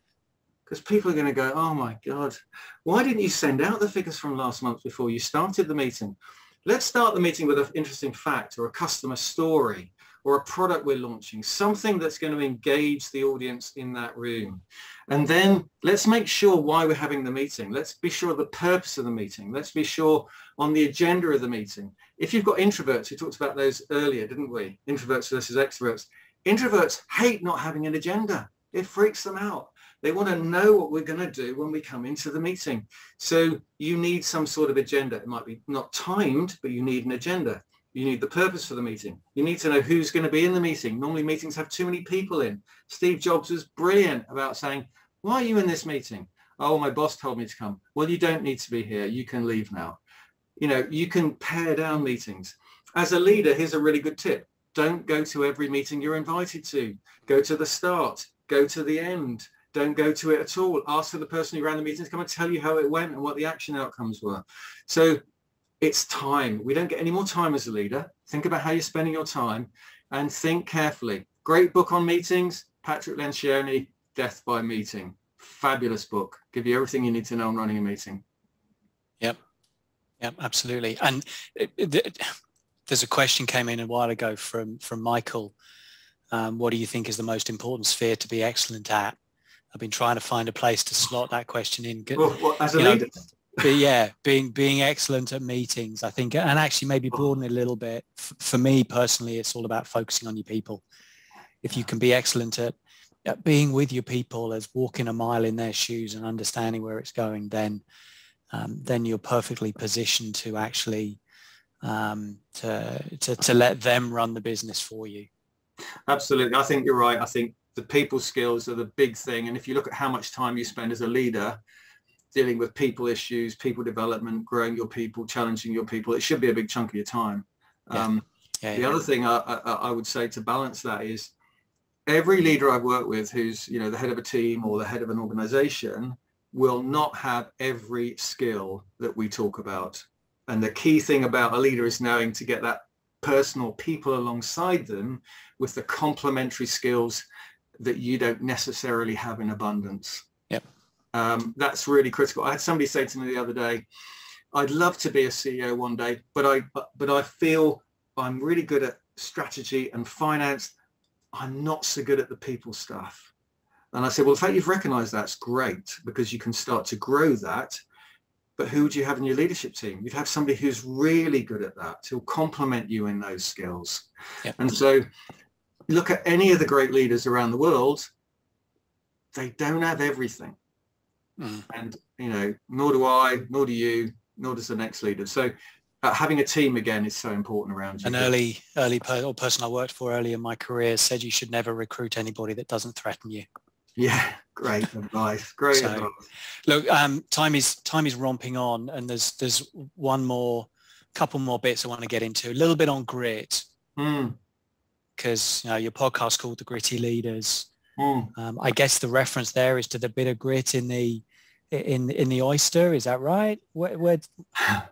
Because people are going to go, oh my God, why didn't you send out the figures from last month before you started the meeting? Let's start the meeting with an interesting fact or a customer story or a product we're launching, something that's going to engage the audience in that room. And then let's make sure why we're having the meeting. Let's be sure of the purpose of the meeting. Let's be sure on the agenda of the meeting. If you've got introverts, we talked about those earlier, didn't we? Introverts versus extroverts. Introverts hate not having an agenda. It freaks them out. They want to know what we're going to do when we come into the meeting. So you need some sort of agenda. It might be not timed, but you need an agenda. You need the purpose for the meeting. You need to know who's going to be in the meeting. Normally meetings have too many people in. Steve Jobs was brilliant about saying, why are you in this meeting? Oh, my boss told me to come. Well, you don't need to be here. You can leave now. You know, you can pare down meetings. As a leader, here's a really good tip. Don't go to every meeting you're invited to. Go to the start. Go to the end. Don't go to it at all. Ask for the person who ran the meeting to come and tell you how it went and what the action outcomes were. So it's time. We don't get any more time as a leader. Think about how you're spending your time and think carefully. Great book on meetings, Patrick Lencioni, Death by Meeting. Fabulous book. Give you everything you need to know on running a meeting. Yep. Yep, absolutely. And it, there's a question came in a while ago from from Michael. Um, what do you think is the most important sphere to be excellent at? I've been trying to find a place to slot that question in. Well, well, as a leader, know, but yeah, being being excellent at meetings, I think, and actually maybe broaden it a little bit. For me personally, it's all about focusing on your people. If you can be excellent at, at being with your people, as walking a mile in their shoes and understanding where it's going, then um, then you're perfectly positioned to actually um, to, to to let them run the business for you. Absolutely, I think you're right. I think the people skills are the big thing, and if you look at how much time you spend as a leader dealing with people issues, people development, growing your people, challenging your people. It should be a big chunk of your time. Yeah. Um, yeah, the yeah. other thing I, I, I, would say to balance that is every leader I've worked with who's, you know, the head of a team or the head of an organization will not have every skill that we talk about. And the key thing about a leader is knowing to get that personal people alongside them with the complementary skills that you don't necessarily have in abundance. Um, that's really critical. I had somebody say to me the other day, I'd love to be a CEO one day, but I but, but I feel I'm really good at strategy and finance. I'm not so good at the people stuff. And I said, well, the fact you've recognized that's great because you can start to grow that. But who would you have in your leadership team? You'd have somebody who's really good at that, who'll complement you in those skills. Yep. And so look at any of the great leaders around the world, they don't have everything. Mm. And, you know, nor do I, nor do you, nor does the next leader. So uh, having a team again is so important around you. An early, early per- or person I worked for early in my career said you should never recruit anybody that doesn't threaten you. Yeah, great advice. Great so, advice. Look, um, time is time is romping on, and there's there's one more, couple more bits I want to get into. A little bit on grit, because you know your podcast called The Gritty Leaders. Mm. Um, I guess the reference there is to the bit of grit in the in in the oyster. Is that right? Where, where...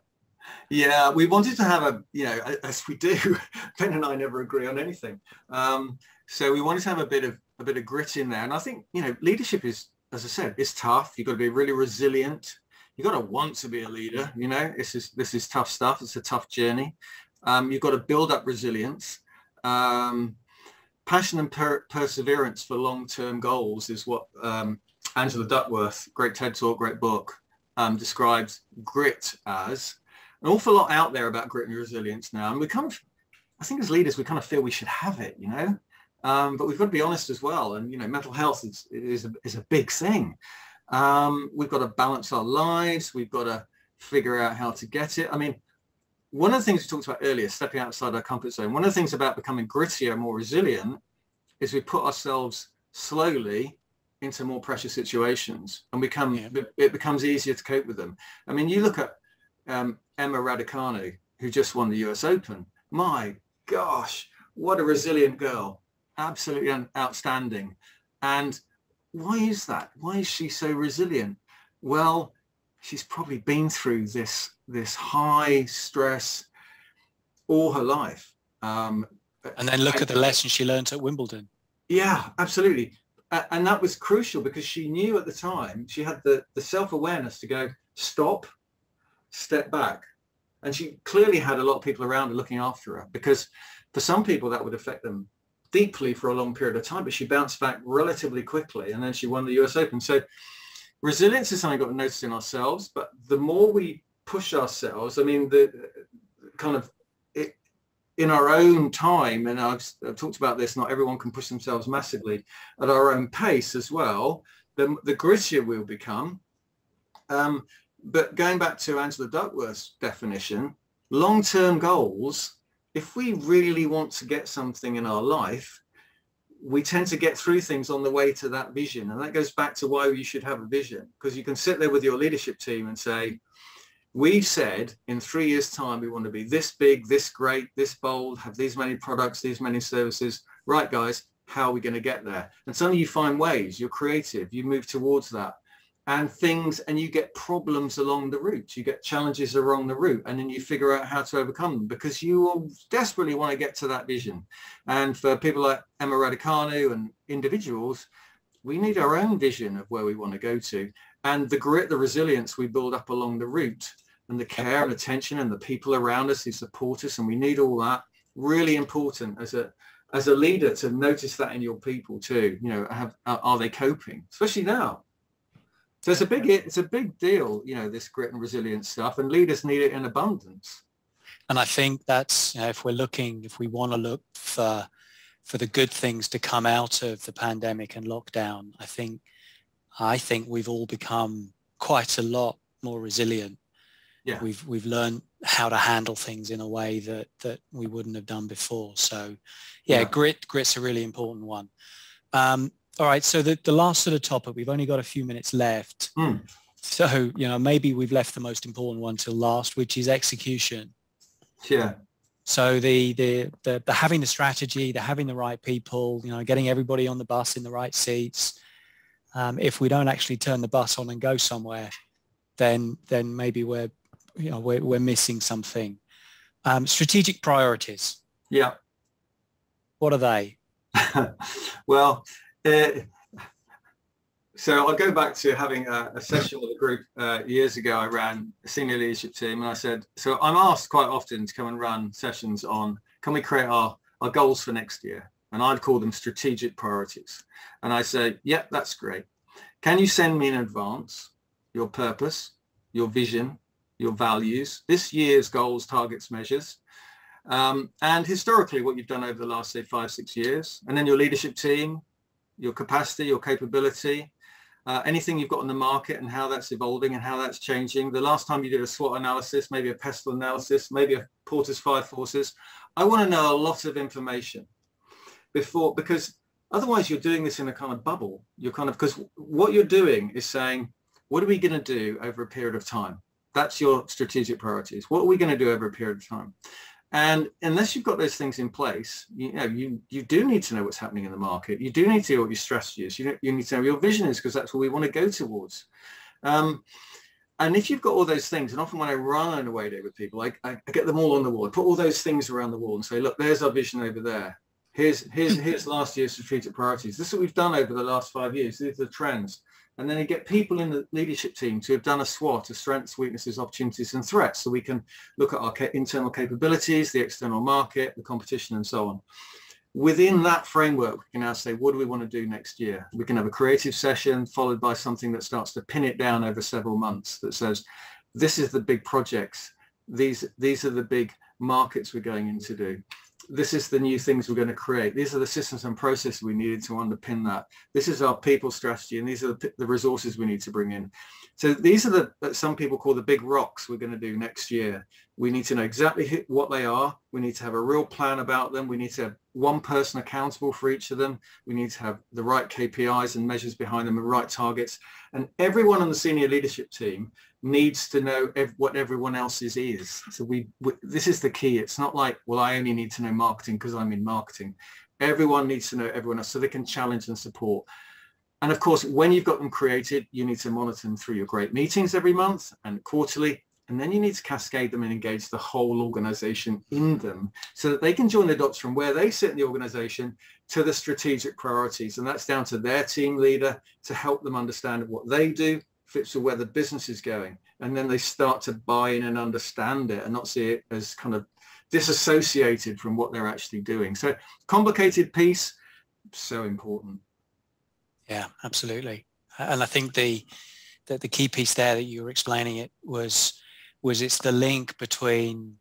Yeah, we wanted to have a, you know, as we do, Ben and I never agree on anything. Um, so we wanted to have a bit of a bit of grit in there. And I think, you know, leadership is, as I said, it's tough. You've got to be really resilient. You've got to want to be a leader. You know, this is this is tough stuff. It's a tough journey. Um, you've got to build up resilience. Um, passion and per- perseverance for long-term goals is what um, Angela Duckworth, great TED Talk, great book, um, describes grit as. An awful lot out there about grit and resilience now, and we kind of, I think as leaders, we kind of feel we should have it, you know. Um, but we've got to be honest as well, and you know, mental health is is a, is a big thing. Um, we've got to balance our lives. We've got to figure out how to get it. I mean, one of the things we talked about earlier, stepping outside our comfort zone, one of the things about becoming grittier, more resilient, is we put ourselves slowly into more pressure situations and become yeah. it becomes easier to cope with them. I mean, you look at um, Emma Raducanu, who just won the US Open. My gosh, what a resilient girl. Absolutely outstanding. And why is that? Why is she so resilient? Well, she's probably been through this this high stress all her life. Um, and then look at the lesson she learned at Wimbledon. Yeah, absolutely. And that was crucial because she knew at the time she had the, the self-awareness to go, stop, step back. And she clearly had a lot of people around her looking after her because for some people that would affect them deeply for a long period of time, but she bounced back relatively quickly and then she won the US Open. So resilience is something we've got to notice in ourselves, but the more we push ourselves, I mean, the kind of it, in our own time, and I've, I've, talked about this, not everyone can push themselves massively at our own pace as well, the, the grittier we'll become. Um, but going back to Angela Duckworth's definition, long-term goals, if we really want to get something in our life, we tend to get through things on the way to that vision. And that goes back to why you should have a vision, because you can sit there with your leadership team and say, we've said in three years time, we want to be this big, this great, this bold, have these many products, these many services. Right, guys, how are we going to get there? And suddenly you find ways, you're creative, you move towards that and things and you get problems along the route you get challenges along the route and then you figure out how to overcome them because you desperately want to get to that vision and for people like emma raducanu and individuals we need our own vision of where we want to go to and the grit the resilience we build up along the route and the care and attention and the people around us who support us and we need all that really important as a as a leader to notice that in your people too you know have are they coping especially now so it's a big it's a big deal, you know, this grit and resilience stuff, and leaders need it in abundance. And I think that's you know, if we're looking, if we want to look for for the good things to come out of the pandemic and lockdown, I think I think we've all become quite a lot more resilient. Yeah. We've we've learned how to handle things in a way that that we wouldn't have done before. So yeah, yeah. grit grit's a really important one. Um, all right. So the, the last sort of topic, we've only got a few minutes left. Mm. So, you know, maybe we've left the most important one till last, which is execution. Yeah. So the, the, the, the having the strategy, the having the right people, you know, getting everybody on the bus in the right seats. Um, if we don't actually turn the bus on and go somewhere, then then maybe we're you know we're, we're missing something. Um, strategic priorities. Yeah. What are they? well, uh, so I'll go back to having a, a session with a group uh, years ago. I ran a senior leadership team and I said, so I'm asked quite often to come and run sessions on, can we create our, our goals for next year? And I'd call them strategic priorities. And I say, yeah, that's great. Can you send me in advance your purpose, your vision, your values, this year's goals, targets, measures, um, and historically what you've done over the last, say, five, six years, and then your leadership team, your capacity, your capability, uh, anything you've got on the market and how that's evolving and how that's changing. The last time you did a SWOT analysis, maybe a PESTEL analysis, maybe a Porter's Five Forces, I want to know a lot of information before, because otherwise you're doing this in a kind of bubble. You're kind of, because what you're doing is saying, what are we going to do over a period of time? That's your strategic priorities. What are we going to do over a period of time? And unless you've got those things in place, you know, you, you do need to know what's happening in the market. You do need to know what your strategy is. You, you need to know what your vision is because that's what we want to go towards. Um, and if you've got all those things, and often when I run away day with people, I, I, get them all on the wall. I put all those things around the wall and say, look, there's our vision over there. Here's, here's, here's last year's strategic priorities. This is what we've done over the last five years. These are the trends and then you get people in the leadership team to have done a SWOT of strengths, weaknesses, opportunities, and threats. So we can look at our internal capabilities, the external market, the competition, and so on. Within that framework, we can now say, what do we want to do next year? We can have a creative session followed by something that starts to pin it down over several months that says, this is the big projects. These, these are the big markets we're going in to do. This is the new things we're going to create. These are the systems and processes we needed to underpin that. This is our people strategy, and these are the, the resources we need to bring in. So these are the some people call the big rocks we're going to do next year. We need to know exactly what they are. We need to have a real plan about them. We need to have one person accountable for each of them. We need to have the right KPIs and measures behind them and right targets. And everyone on the senior leadership team needs to know ev- what everyone else's is. So we, we, this is the key. It's not like, well, I only need to know marketing because I'm in marketing. Everyone needs to know everyone else so they can challenge and support. And of course, when you've got them created, you need to monitor them through your great meetings every month and quarterly. And then you need to cascade them and engage the whole organization in them so that they can join the dots from where they sit in the organization to the strategic priorities. And that's down to their team leader to help them understand what they do fits with where the business is going. And then they start to buy in and understand it and not see it as kind of disassociated from what they're actually doing. So complicated piece, so important. Yeah, absolutely. And I think the, the, the key piece there that you were explaining it was was it's the link between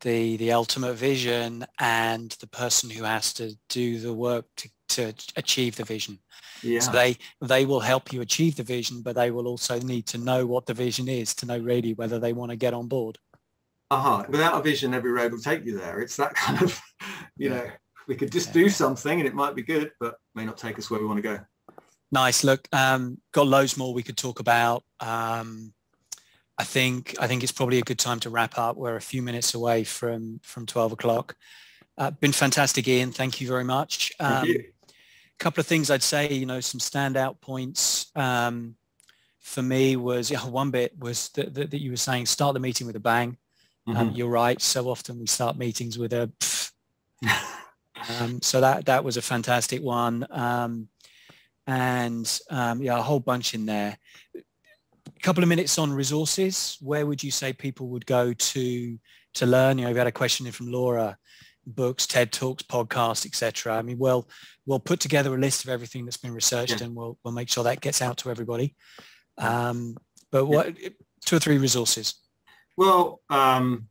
the the ultimate vision and the person who has to do the work to, to achieve the vision. Yeah. So they they will help you achieve the vision, but they will also need to know what the vision is to know really whether they want to get on board. Uh-huh. Without a vision, every road will take you there. It's that kind of, you know, we could just yeah. do something and it might be good, but may not take us where we want to go. Nice. Look, um, got loads more we could talk about. Um, I think I think it's probably a good time to wrap up. We're a few minutes away from from 12 o'clock. Uh, been fantastic, Ian. Thank you very much. Um, a couple of things I'd say, you know, some standout points um, for me was yeah, one bit was that, that, that, you were saying start the meeting with a bang. Um, mm-hmm. Um, you're right. So often we start meetings with a. Um, so that that was a fantastic one. Um, and um, yeah, a whole bunch in there. A couple of minutes on resources. Where would you say people would go to to learn? You know, we've had a question in from Laura, books, TED Talks, podcasts, etc. I mean, we'll we'll put together a list of everything that's been researched, yeah. and we'll we'll make sure that gets out to everybody. Um, but what two or three resources? Well, um,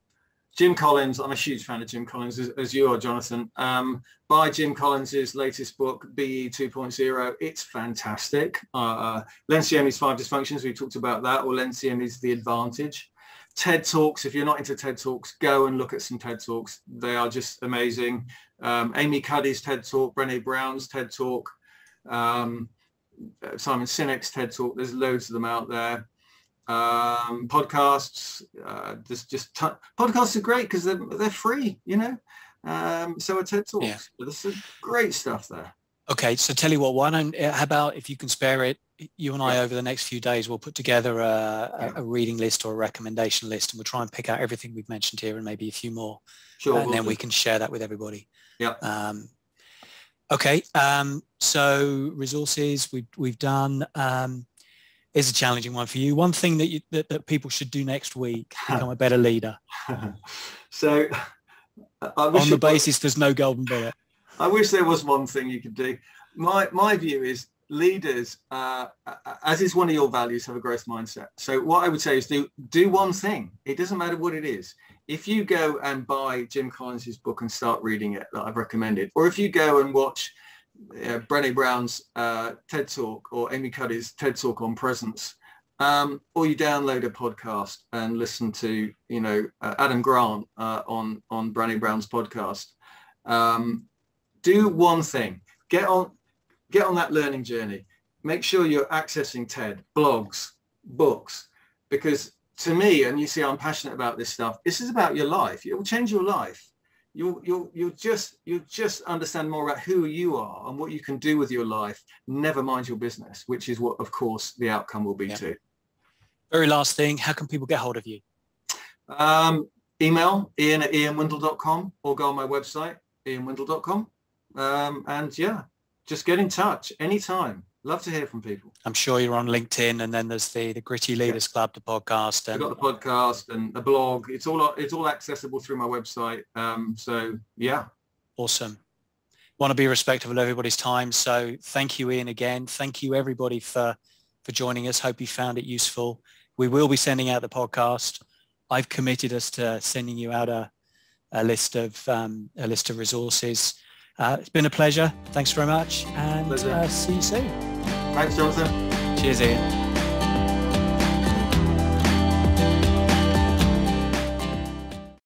Jim Collins, I'm a huge fan of Jim Collins, as, as you are, Jonathan. Um, buy Jim Collins's latest book, BE 2.0. It's fantastic. Uh, uh, Lencioni's Five Dysfunctions, we talked about that, or Lencioni's The Advantage. TED Talks, if you're not into TED Talks, go and look at some TED Talks. They are just amazing. Um, Amy Cuddy's TED Talk, Brené Brown's TED Talk, um, Simon Sinek's TED Talk. There's loads of them out there um, podcasts. Uh, just just t- podcasts are great because they're they're free, you know. Um, so are TED Talks. Yeah. There's some great stuff there. Okay, so tell you what, why don't uh, how about if you can spare it, you and I over the next few days we'll put together a, a, reading list or a recommendation list, and we'll try and pick out everything we've mentioned here and maybe a few more, sure, and we'll then do. we can share that with everybody. Yeah. Um, okay, um, so resources we've we've done. Um, is a challenging one for you. One thing that, you, that, that people should do next week become a better leader. so, on the basis was, there's no golden bullet. I wish there was one thing you could do. My my view is leaders, uh, as is one of your values, have a growth mindset. So what I would say is do do one thing. It doesn't matter what it is. If you go and buy Jim Collins's book and start reading it that I've recommended, or if you go and watch uh, Brené Brown's uh, TED Talk or Amy Cuddy's TED Talk on presence, um, or you download a podcast and listen to, you know, uh, Adam Grant uh, on on Brené Brown's podcast. Um, do one thing. Get on get on that learning journey. Make sure you're accessing TED, blogs, books, because to me, and you see I'm passionate about this stuff, this is about your life. It will change your life. You'll you'll you'll just you'll just understand more about who you are and what you can do with your life never mind your business which is what of course the outcome will be yeah. too. Very last thing how can people get hold of you? Um, email ian at ianwindle.com or go on my website ianwindle.com um, and yeah just get in touch anytime Love to hear from people. I'm sure you're on LinkedIn, and then there's the the Gritty Leaders yeah. Club, the podcast. And... I've got the podcast and the blog. It's all it's all accessible through my website. Um, so yeah, awesome. Want to be respectful of everybody's time. So thank you, Ian, again. Thank you, everybody, for for joining us. Hope you found it useful. We will be sending out the podcast. I've committed us to sending you out a a list of um, a list of resources. Uh, it's been a pleasure. Thanks very much, and uh, see you soon. Thanks, Jonathan. Cheers, Ian.